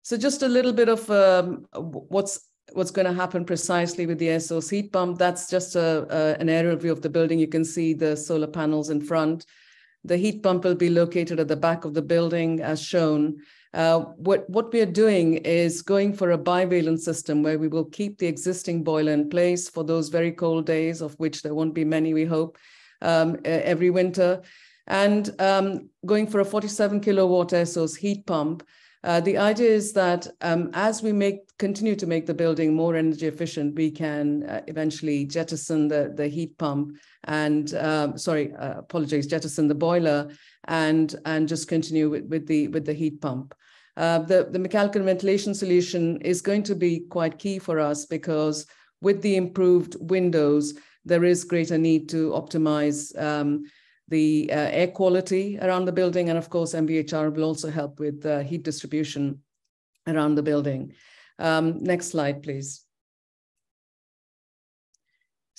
So just a little bit of um, what's what's going to happen precisely with the air source heat pump. That's just a, a, an aerial view of the building. You can see the solar panels in front. The heat pump will be located at the back of the building as shown. Uh, what, what we are doing is going for a bivalent system where we will keep the existing boiler in place for those very cold days, of which there won't be many, we hope, um, every winter. And um, going for a 47 kilowatt source heat pump, uh, the idea is that um, as we make continue to make the building more energy efficient, we can uh, eventually jettison the, the heat pump and um, sorry, uh, apologies, jettison the boiler and and just continue with, with the with the heat pump. Uh, the, the mechanical ventilation solution is going to be quite key for us because with the improved windows, there is greater need to optimize um, the uh, air quality around the building. And of course, MVHR will also help with uh, heat distribution around the building. Um, next slide, please.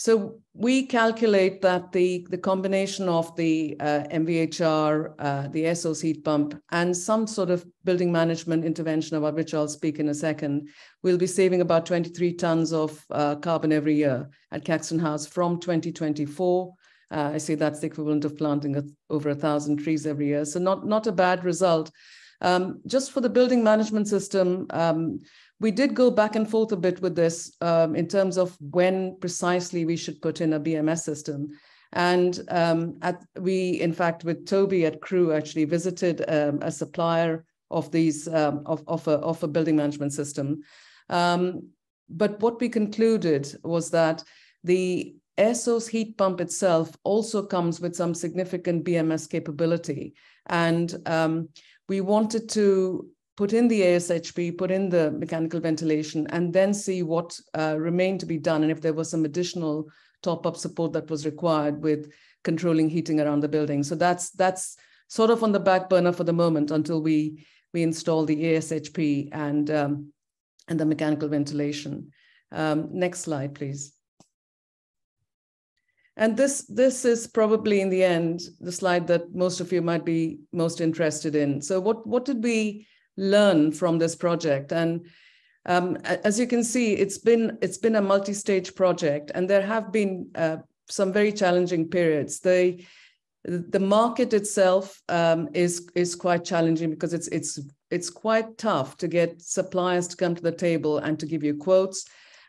So we calculate that the, the combination of the uh, MVHR, uh, the source heat pump, and some sort of building management intervention about which I'll speak in a second, will be saving about 23 tons of uh, carbon every year at Caxton House from 2024 uh, I say that's the equivalent of planting a, over a thousand trees every year. So not, not a bad result. Um, just for the building management system, um, we did go back and forth a bit with this um, in terms of when precisely we should put in a BMS system. And um, at, we, in fact, with Toby at Crew, actually visited um, a supplier of these um, of, of, a, of a building management system. But what we concluded was that the air source heat pump itself also comes with some significant BMS capability. And um, we wanted to put in the ASHP, put in the mechanical ventilation, and then see what uh, remained to be done and if there was some additional top-up support that was required with controlling heating around the building. So that's that's sort of on the back burner for the moment until we we install the ASHP and um, and the mechanical ventilation. Um, next slide, please. And this this is probably in the end the slide that most of you might be most interested in. So what what did we learn from this project? And um, as you can see, it's been it's been a multi-stage project, and there have been uh, some very challenging periods. The the market itself um, is is quite challenging because it's it's it's quite tough to get suppliers to come to the table and to give you quotes.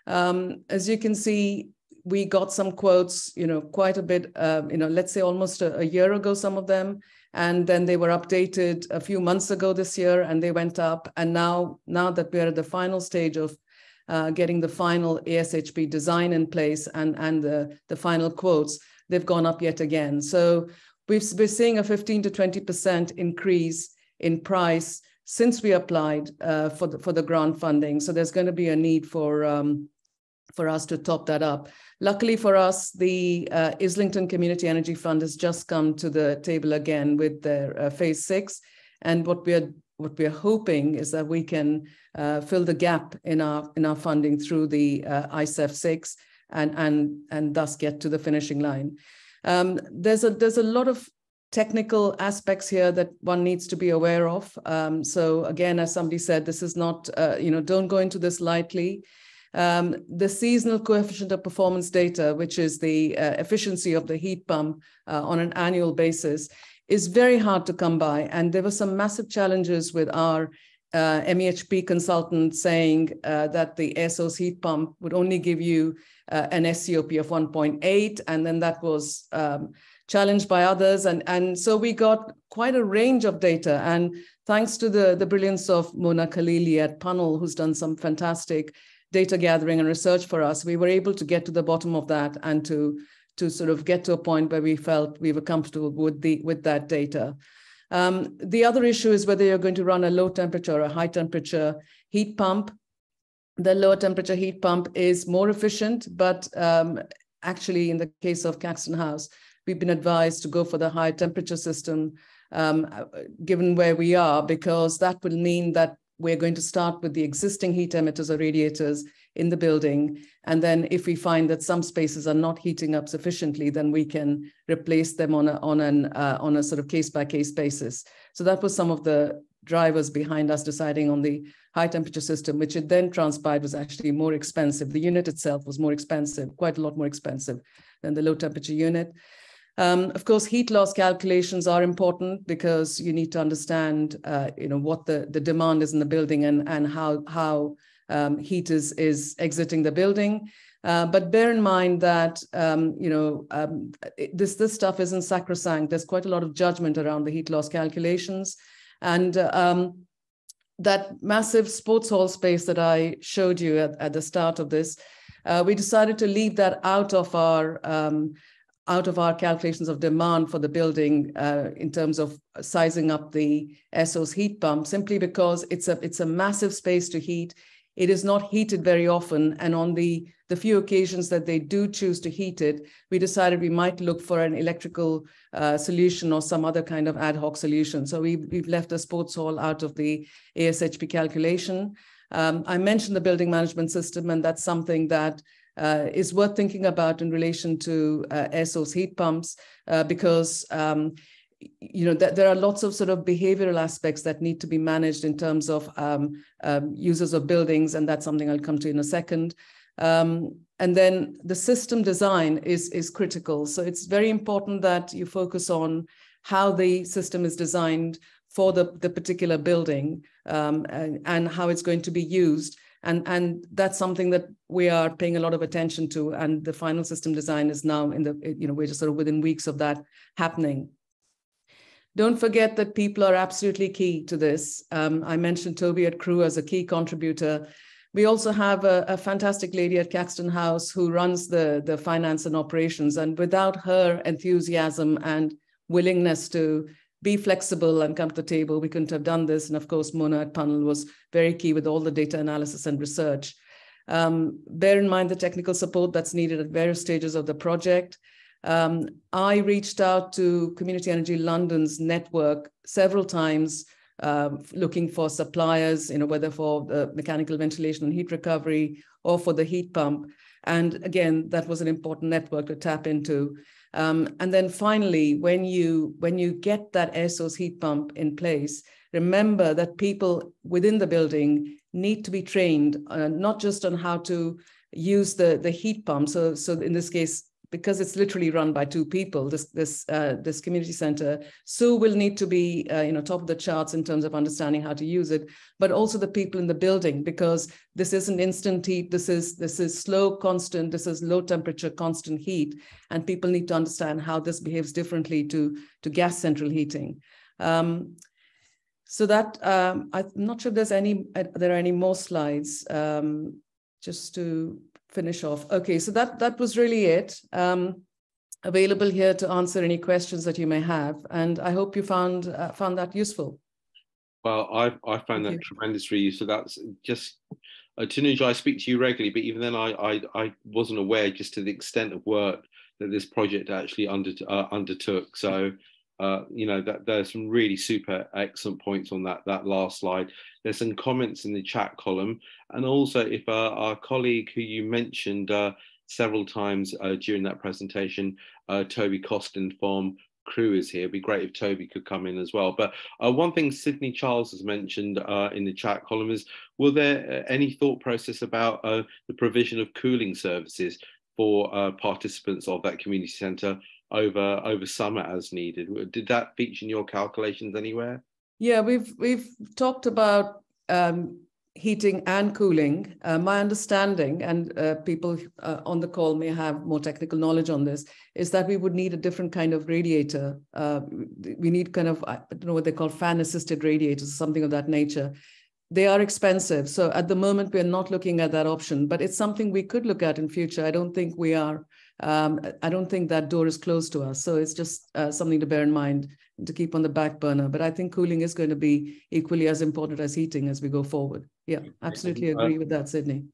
Um, as you can see, we got some quotes, you know, quite a bit, uh, you know, let's say almost a, a year ago, some of them, and then they were updated a few months ago this year and they went up. And now now that we're at the final stage of uh, getting the final ASHP design in place and and the, the final quotes they've gone up yet again. So we've, we're seeing a 15 to 20 percent increase in price since we applied uh, for the for the grant funding. So there's going to be a need for um, for us to top that up. Luckily for us, the uh, Islington Community Energy Fund has just come to the table again with their uh, phase six. And what we're what we're hoping is that we can uh, fill the gap in our in our funding through the uh, ICEF six and and and thus get to the finishing line. Um, there's a there's a lot of technical aspects here that one needs to be aware of. Um, so again, as somebody said, this is not uh, you know don't go into this lightly. Um, the seasonal coefficient of performance data, which is the uh, efficiency of the heat pump uh, on an annual basis, is very hard to come by. And there were some massive challenges with our uh, MEHP consultant saying uh, that the air source heat pump would only give you uh, an SCOP of 1.8, and then that was um, challenged by others. And, and so we got quite a range of data. And thanks to the, the brilliance of Mona Khalili at Punel, who's done some fantastic data gathering and research for us, we were able to get to the bottom of that and to to sort of get to a point where we felt we were comfortable with the with that data. Um, the other issue is whether you're going to run a low temperature or a high temperature heat pump. The lower temperature heat pump is more efficient, but um, actually, in the case of Caxton House, we've been advised to go for the high temperature system, um, given where we are, because that will mean that we're going to start with the existing heat emitters or radiators in the building. And then if we find that some spaces are not heating up sufficiently, then we can replace them on a, on an, uh, on a sort of case by case basis. So that was some of the drivers behind us deciding on the high temperature system, which it then transpired was actually more expensive. The unit itself was more expensive, quite a lot more expensive than the low temperature unit. Um, of course, heat loss calculations are important because you need to understand, uh, you know, what the, the demand is in the building and, and how, how um, heat is, is exiting the building. Uh, but bear in mind that um, you know um, this this stuff isn't sacrosanct. There's quite a lot of judgment around the heat loss calculations, and um, that massive sports hall space that I showed you at, at the start of this, uh, we decided to leave that out of our um, out of our calculations of demand for the building uh, in terms of sizing up the source heat pump, simply because it's a it's a massive space to heat. It is not heated very often, and on the the few occasions that they do choose to heat it, we decided we might look for an electrical uh, solution or some other kind of ad hoc solution. So we, we've left the sports hall out of the ASHP calculation. Um, I mentioned the building management system, and that's something that uh, is worth thinking about in relation to uh, air source heat pumps uh, because um, you know that there are lots of sort of behavioral aspects that need to be managed in terms of um, um, users of buildings and that's something i'll come to in a second um, and then the system design is is critical so it's very important that you focus on how the system is designed for the, the particular building um, and, and how it's going to be used. And, and that's something that we are paying a lot of attention to. And the final system design is now in the, you know, we're just sort of within weeks of that happening. Don't forget that people are absolutely key to this. Um, I mentioned Toby at Crew as a key contributor. We also have a, a, fantastic lady at Caxton House who runs the, the finance and operations. And without her enthusiasm and willingness to be flexible and come to the table, we couldn't have done this. And of course, Mona at Panel was very key with all the data analysis and research. Um, bear in mind the technical support that's needed at various stages of the project. Um, I reached out to Community Energy London's network several times, um, looking for suppliers, you know, whether for the mechanical ventilation and heat recovery or for the heat pump. And again, that was an important network to tap into. Um, and then finally, when you when you get that air source heat pump in place, remember that people within the building need to be trained uh, not just on how to use the the heat pump. So so in this case, because it's literally run by two people, this this uh, this community center, Sue will need to be uh, you know top of the charts in terms of understanding how to use it, but also the people in the building because this isn't instant heat. This is this is slow, constant. This is low temperature, constant heat, and people need to understand how this behaves differently to to gas central heating. Um, so that um, I'm not sure if there's any uh, there are any more slides. Um, just to finish off. Okay, so that that was really it. Um, available here to answer any questions that you may have, and I hope you found uh, found that useful. Well, I I found Thank that you. tremendously. So that's just uh, Tanuja, I speak to you regularly, but even then, I, I I wasn't aware just to the extent of work that this project actually under, uh, undertook. So. Uh, you know that there's some really super excellent points on that that last slide. There's some comments in the chat column, and also if uh, our colleague who you mentioned uh, several times uh, during that presentation, uh, Toby Costin from Crew is here. It'd be great if Toby could come in as well. But one thing Sydney Charles has mentioned in the chat column is, will there any thought process about the provision of cooling services for participants of that community centre over over summer as needed? Did that feature in your calculations anywhere? Yeah, we've we've talked about um, heating and cooling. Uh, my understanding, and uh, people uh, on the call may have more technical knowledge on this, is that we would need a different kind of radiator. Uh, we need kind of I don't know what they call fan-assisted radiators, something of that nature. They are expensive, so at the moment we're not looking at that option. But it's something we could look at in future. I don't think we are. Um, I don't think that door is closed to us. So it's just uh, something to bear in mind and to keep on the back burner. But I think cooling is going to be equally as important as heating as we go forward. Yeah, absolutely agree with that, Sydney.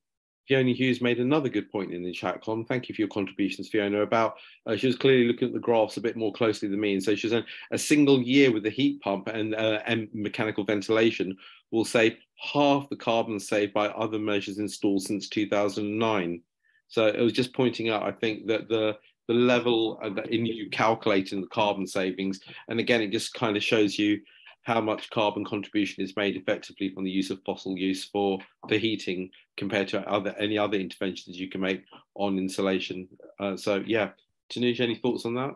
Fiona Hughes made another good point in the chat column. Thank you for your contributions, Fiona. About uh, she was clearly looking at the graphs a bit more closely than me, and so she said a single year with the heat pump and, uh, and mechanical ventilation will save half the carbon saved by other measures installed since 2009. So it was just pointing out, I think, that the the level in you calculating the carbon savings, and again, it just kind of shows you how much carbon contribution is made effectively from the use of fossil use for for heating compared to other any other interventions you can make on insulation. Uh, so yeah, Tanuja, any thoughts on that?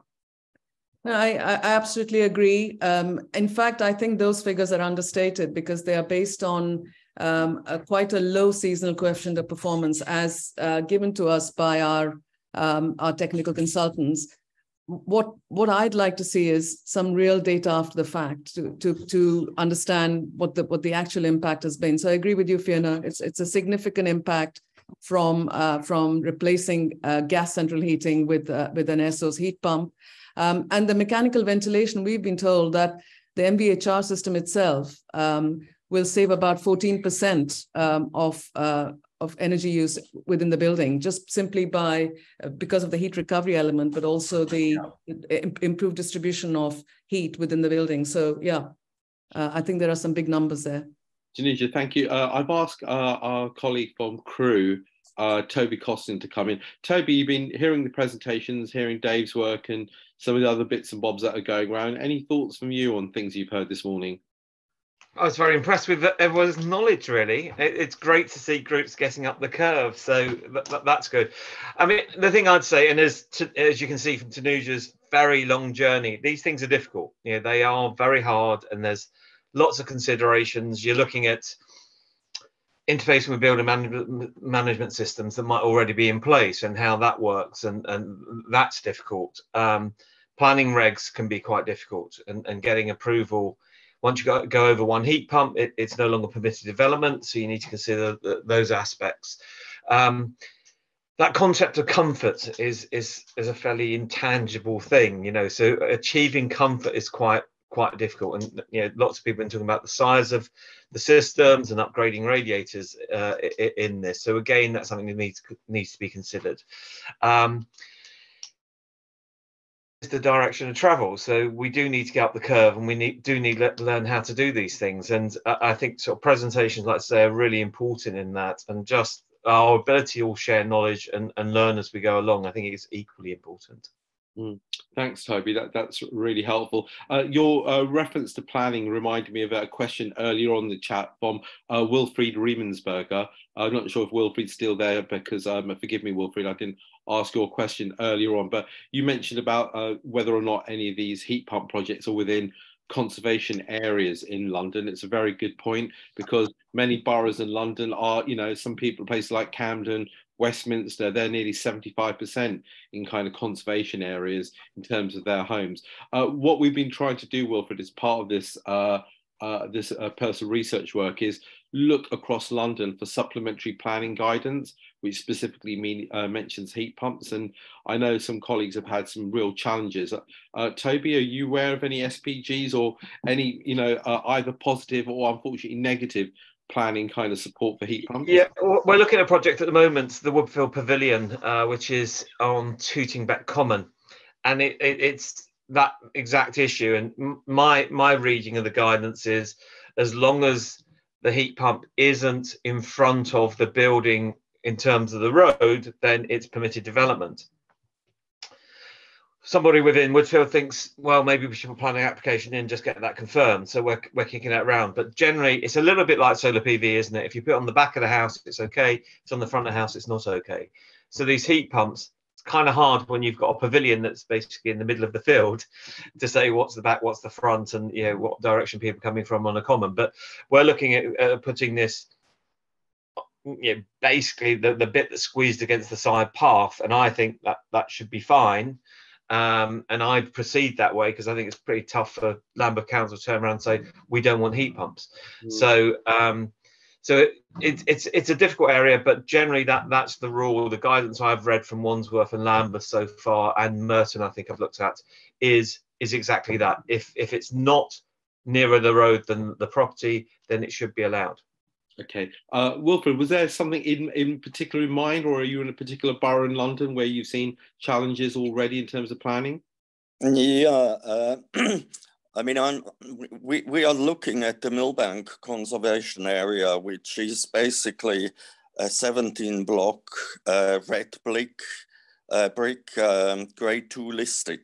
No, I, I absolutely agree. Um, in fact, I think those figures are understated because they are based on um, a, quite a low seasonal coefficient of performance as uh, given to us by our um, our technical consultants. What what I'd like to see is some real data after the fact to to to understand what the what the actual impact has been. So I agree with you, Fiona. It's it's a significant impact from uh, from replacing uh, gas central heating with uh, with an air source heat pump, um, and the mechanical ventilation. We've been told that the MVHR system itself um, will save about 14% um, of uh, of energy use within the building just simply by uh, because of the heat recovery element but also the yeah. improved distribution of heat within the building so yeah uh, i think there are some big numbers there Tanuja, thank you. Uh, I've asked uh, our colleague from Crew, uh, Toby Costin, to come in. Toby, you've been hearing the presentations, hearing Dave's work, and some of the other bits and bobs that are going around. Any thoughts from you on things you've heard this morning? I was very impressed with everyone's knowledge. Really, it's great to see groups getting up the curve. So that's good. I mean, the thing I'd say, and as as you can see from Tanuja's very long journey, these things are difficult. You know, they are very hard, and there's lots of considerations. You're looking at interfacing with building management, management systems that might already be in place and how that works, and, and that's difficult. Um, planning regs can be quite difficult, and, and getting approval. Once you go, go over one heat pump, it, it's no longer permitted development, so you need to consider those aspects. Um, that concept of comfort is is is a fairly intangible thing, you know. So achieving comfort is quite quite difficult. And you know, lots of people have been talking about the size of the systems and upgrading radiators uh, in this. So again, that's something that needs needs to be considered. Um, the direction of travel. So we do need to get up the curve, and we need do need to learn how to do these things. And I think sort of presentations, like I say, are really important in that. And just our ability to all share knowledge and, and learn as we go along, I think is equally important. Mm. Thanks, Toby. That, that's really helpful. Uh, your uh, reference to planning reminded me of a question earlier on the chat from uh, Wilfried Riemensberger. I'm not sure if Wilfried's still there because, um, forgive me, Wilfried, I didn't ask your question earlier on, but you mentioned about uh, whether or not any of these heat pump projects are within conservation areas in London. It's a very good point because many boroughs in London are, you know, some people, places like Camden, Westminster, they're nearly 75% in kind of conservation areas in terms of their homes. Uh, what we've been trying to do, Wilfred, as part of this uh, uh, this uh, personal research work is look across London for supplementary planning guidance, which specifically mean, uh, mentions heat pumps. And I know some colleagues have had some real challenges. Uh, Toby, are you aware of any SPGs or any, you know, uh, either positive or unfortunately negative planning kind of support for heat pumps? Yeah, we're looking at a project at the moment, the Woodfield Pavilion, uh, which is on Tooting Bec Common, and it, it, it's that exact issue. And my my reading of the guidance is, as long as the heat pump isn't in front of the building in terms of the road, then it's permitted development somebody within Woodfield thinks, well, maybe we should put planning application in, just get that confirmed. So we're, we're kicking that around. But generally, it's a little bit like solar PV, isn't it? If you put it on the back of the house, it's okay. It's on the front of the house, it's not okay. So these heat pumps, it's kind of hard when you've got a pavilion that's basically in the middle of the field <laughs> to say what's the back, what's the front, and you know what direction people are coming from on a common. But we're looking at uh, putting this you know, basically the, the bit that's squeezed against the side path, and I think that that should be fine. Um, and I'd proceed that way because I think it's pretty tough for Lambeth Council to turn around and say we don't want heat pumps. Mm. So um, so it, it, it's it's a difficult area, but generally that that's the rule. The guidance I've read from Wandsworth and Lambeth so far, and Merton I think I've looked at, is is exactly that. If if it's not nearer the road than the property, then it should be allowed. Okay. Uh, Wilfried, was there something in, in particular in mind, or are you in a particular borough in London where you've seen challenges already in terms of planning? Yeah, uh, <clears throat> I mean, I'm, we, we are looking at the Millbank Conservation Area, which is basically a 17 block uh, red brick, uh, brick um, grade two listed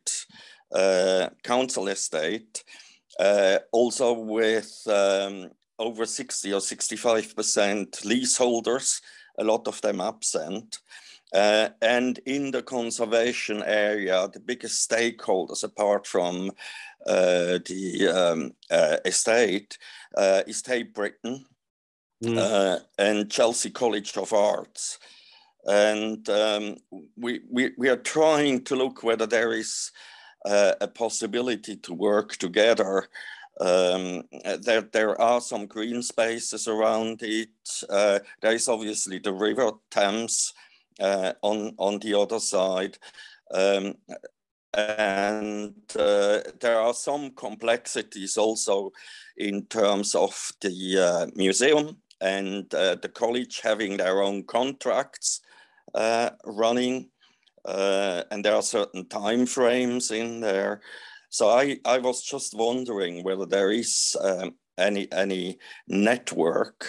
uh, council estate, uh, also with um, over 60 or 65% leaseholders, a lot of them absent. Uh, and in the conservation area, the biggest stakeholders, apart from uh, the um, uh, estate, uh, is Tate Britain mm. and Chelsea College of Arts. And um, we, we, we are trying to look whether there is uh, a possibility to work together um, there, there are some green spaces around it. Uh, there is obviously the River Thames uh, on, on the other side. Um, and uh, there are some complexities also in terms of the uh, museum and uh, the college having their own contracts uh, running. and there are certain time frames in there. So I, I was just wondering whether there is um, any any network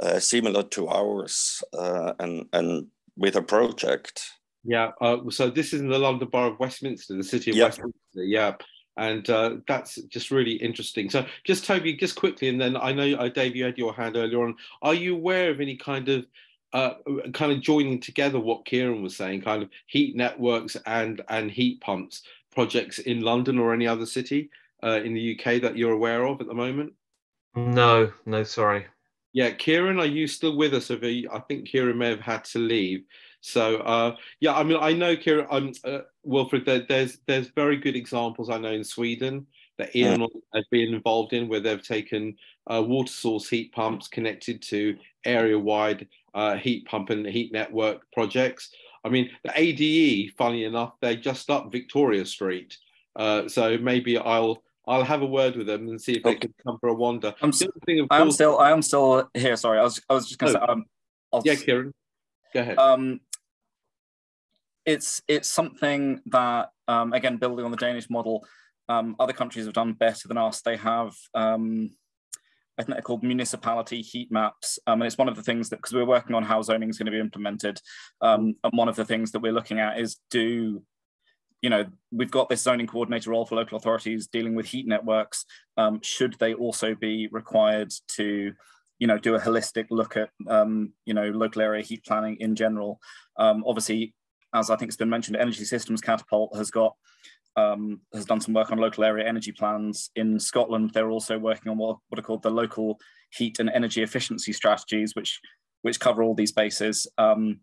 uh, similar to ours uh, and and with a project. Yeah. Uh, so this is in the London Borough of Westminster, the city of yep. Westminster. Yeah. And uh, that's just really interesting. So, just Toby, just quickly, and then I know uh, Dave, you had your hand earlier on. Are you aware of any kind of uh, kind of joining together what Kieran was saying, kind of heat networks and and heat pumps projects in London or any other city uh, in the UK that you're aware of at the moment? No, no, sorry. Yeah, Kieran, are you still with us? I think Kieran may have had to leave. So uh, yeah, I mean, I know Kieran, um, uh, Wilfred. There, there's there's very good examples I know in Sweden that Ian has been involved in, where they've taken uh, water source heat pumps connected to area-wide uh, heat pump and heat network projects. I mean, the ADE, funny enough, they're just up Victoria Street. Uh, so maybe I'll I'll have a word with them and see if they can come for a wander. I'm, I am still I am still here. Sorry, I was I was just going to oh. say. Um, I'll yeah, Kieran, go ahead. Um, it's it's something that um, again building on the Danish model, um, other countries have done better than us. They have um, I think they're called municipality heat maps. Um, and it's one of the things that, because we're working on how zoning is going to be implemented. Um, and one of the things that we're looking at is do, you know, we've got this zoning coordinator role for local authorities dealing with heat networks. Um, should they also be required to, you know, do a holistic look at, um, you know, local area heat planning in general? Um, obviously, as I think it's been mentioned, Energy Systems Catapult has got um, has done some work on local area energy plans. In Scotland, they're also working on what, what are called the local heat and energy efficiency strategies, which which cover all these bases. Um,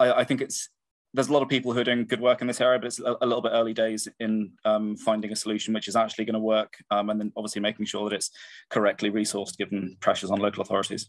I, I, think it's there's a lot of people who are doing good work in this area, but it's a, a little bit early days in um, finding a solution which is actually going to work, um, and then obviously making sure that it's correctly resourced given pressures on local authorities.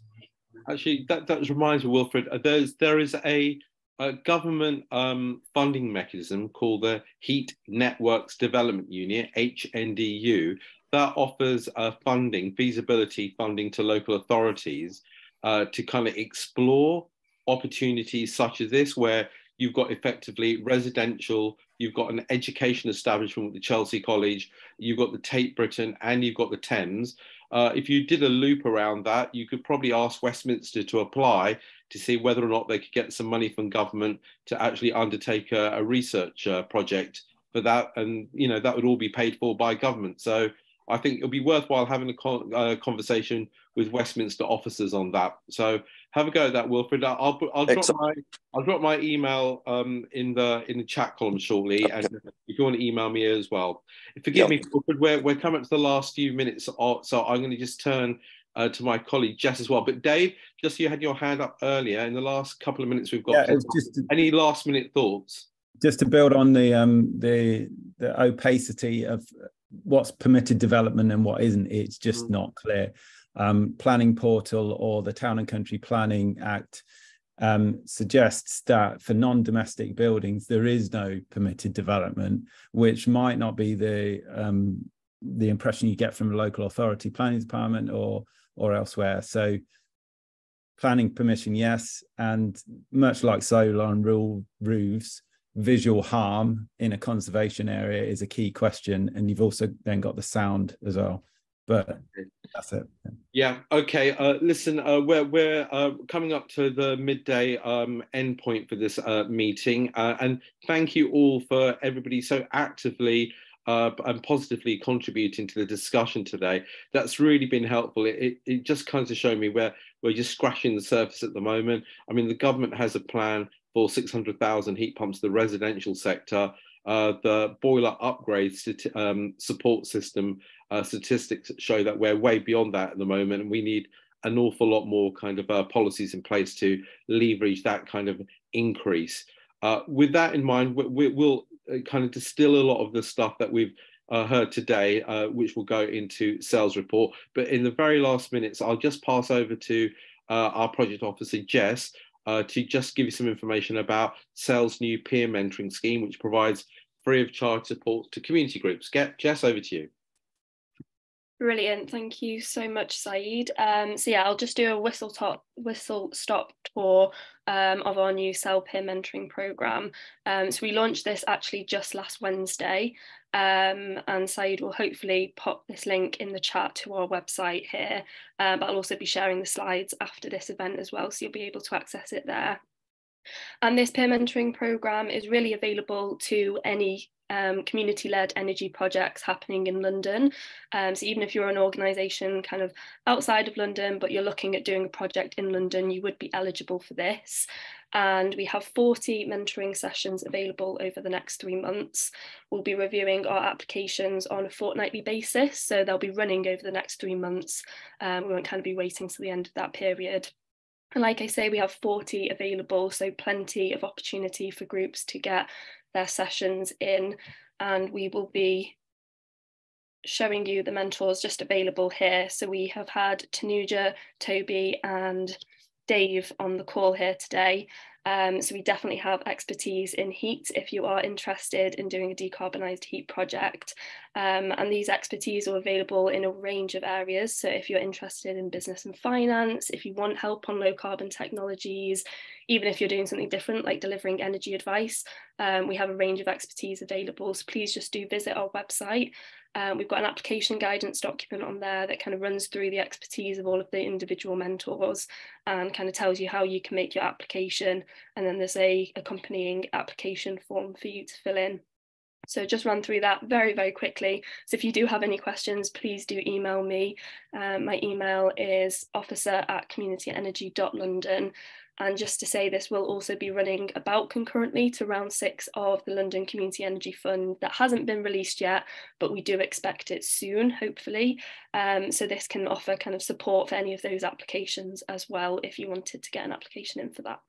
Actually, that, that reminds me, Wilfred. Uh, there's there is a a government um, funding mechanism called the Heat Networks Development Unit, HNDU, that offers uh, funding, feasibility funding to local authorities uh, to kind of explore opportunities such as this, where you've got effectively residential, you've got an education establishment with the Chelsea College, you've got the Tate Britain, and you've got the Thames. Uh, if you did a loop around that, you could probably ask Westminster to apply to see whether or not they could get some money from government to actually undertake a, a research uh, project for that. And, you know, that would all be paid for by government. So I think it'll be worthwhile having a con uh, conversation with Westminster officers on that. So have a go at that, Wilfred. I'll I'll drop my I'll drop my email um, in the in the chat column shortly, and if you want to email me as well. Forgive yep. me, Wilfred. We're we're coming up to the last few minutes, so I'm going to just turn uh, to my colleague Jess as well. But Dave, just so you had your hand up earlier. In the last couple of minutes, we've got yeah, just any last minute thoughts. Just to build on the um, the the opacity of what's permitted development and what isn't, it's just mm. not clear. Um, planning portal or the Town and Country Planning Act um, suggests that for non-domestic buildings there is no permitted development, which might not be the um, the impression you get from a local authority planning department or or elsewhere. So planning permission, yes, and much like solar and rural roofs, visual harm in a conservation area is a key question, and you've also then got the sound as well. But that's it. Yeah. Okay. Uh, listen, uh, we're we're uh, coming up to the midday um, endpoint for this uh, meeting, uh, and thank you all for everybody so actively uh, and positively contributing to the discussion today. That's really been helpful. It, it, it just kind of showed me where we're just scratching the surface at the moment. I mean, the government has a plan for 600,000 heat pumps to the residential sector. Uh, the boiler upgrades to um, support system uh, statistics show that we're way beyond that at the moment, and we need an awful lot more kind of uh, policies in place to leverage that kind of increase. Uh, with that in mind, we, will uh, kind of distill a lot of the stuff that we've uh, heard today, which will go into CEL's report. But in the very last minutes, I'll just pass over to our project officer, Jess, uh, to just give you some information about CEL's new peer mentoring scheme, which provides free of charge support to community groups. Get Jess, over to you. Brilliant, thank you so much, Syed. Um, so yeah, I'll just do a whistle top, whistle stop tour um, of our new CEL Peer Mentoring Programme. Um, so we launched this actually just last Wednesday, um, and Syed will hopefully pop this link in the chat to our website here, uh, but I'll also be sharing the slides after this event as well, so you'll be able to access it there. And this peer mentoring programme is really available to any um, community-led energy projects happening in London. Um, so even if you're an organisation kind of outside of London, but you're looking at doing a project in London, you would be eligible for this. And we have 40 mentoring sessions available over the next three months. We'll be reviewing our applications on a fortnightly basis. So they'll be running over the next three months. Um, we won't kind of be waiting till the end of that period. And like I say, we have 40 available, so plenty of opportunity for groups to get their sessions in and we will be showing you the mentors just available here. So we have had Tanuja, Toby and Dave on the call here today. Um, so we definitely have expertise in heat if you are interested in doing a decarbonised heat project. Um, and these expertise are available in a range of areas. So if you're interested in business and finance, if you want help on low carbon technologies, even if you're doing something different like delivering energy advice, um, we have a range of expertise available. So please just do visit our website um, we've got an application guidance document on there that kind of runs through the expertise of all of the individual mentors and kind of tells you how you can make your application. And then there's a accompanying application form for you to fill in. So just run through that very, very quickly. So if you do have any questions, please do email me. Um, my email is officer at communityenergy.london and just to say, this will also be running about concurrently to round six of the London Community Energy Fund that hasn't been released yet, but we do expect it soon, hopefully. Um, so this can offer kind of support for any of those applications as well, if you wanted to get an application in for that.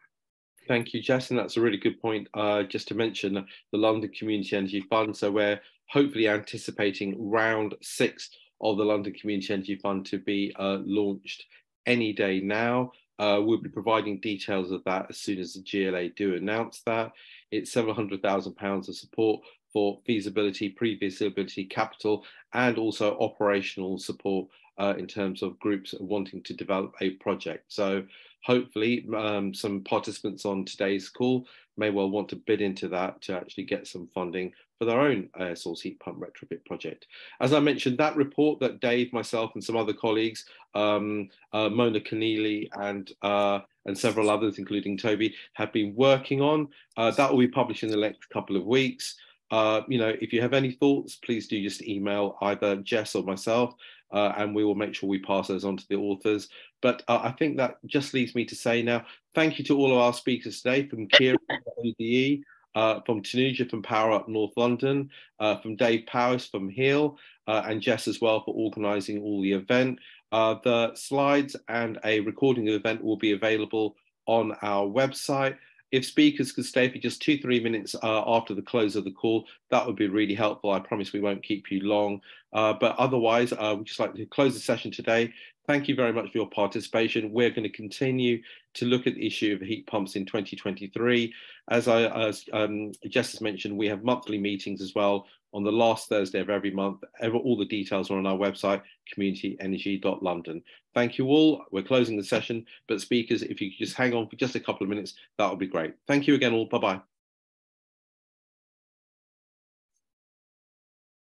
Thank you, Jess, and that's a really good point. Uh, just to mention the London Community Energy Fund. So we're hopefully anticipating round six of the London Community Energy Fund to be uh, launched any day now. Uh, we'll be providing details of that as soon as the GLA do announce that. It's several hundred thousand pounds of support for feasibility, pre-feasibility capital, and also operational support uh, in terms of groups wanting to develop a project. So hopefully um, some participants on today's call may well want to bid into that to actually get some funding their own air source heat pump retrofit project. As I mentioned, that report that Dave, myself, and some other colleagues, um, uh, Mona Keneally and uh, and several others, including Toby, have been working on, uh, that will be published in the next couple of weeks. Uh, you know, if you have any thoughts, please do just email either Jess or myself, uh, and we will make sure we pass those on to the authors. But uh, I think that just leaves me to say now, thank you to all of our speakers today, from Kieran ADE, uh, from Tanuja from Power Up North London, uh, from Dave Powis from HEAL, uh, and Jess as well for organising all the event. Uh, the slides and a recording of the event will be available on our website. If speakers could stay for just two, three minutes uh, after the close of the call, that would be really helpful. I promise we won't keep you long. Uh, but otherwise, uh, we'd just like to close the session today. Thank you very much for your participation. We're going to continue to look at the issue of heat pumps in 2023. As I, as um, Jess has mentioned, we have monthly meetings as well on the last Thursday of every month. All the details are on our website, communityenergy.london. Thank you all. We're closing the session, but speakers, if you could just hang on for just a couple of minutes, that would be great. Thank you again all. Bye-bye.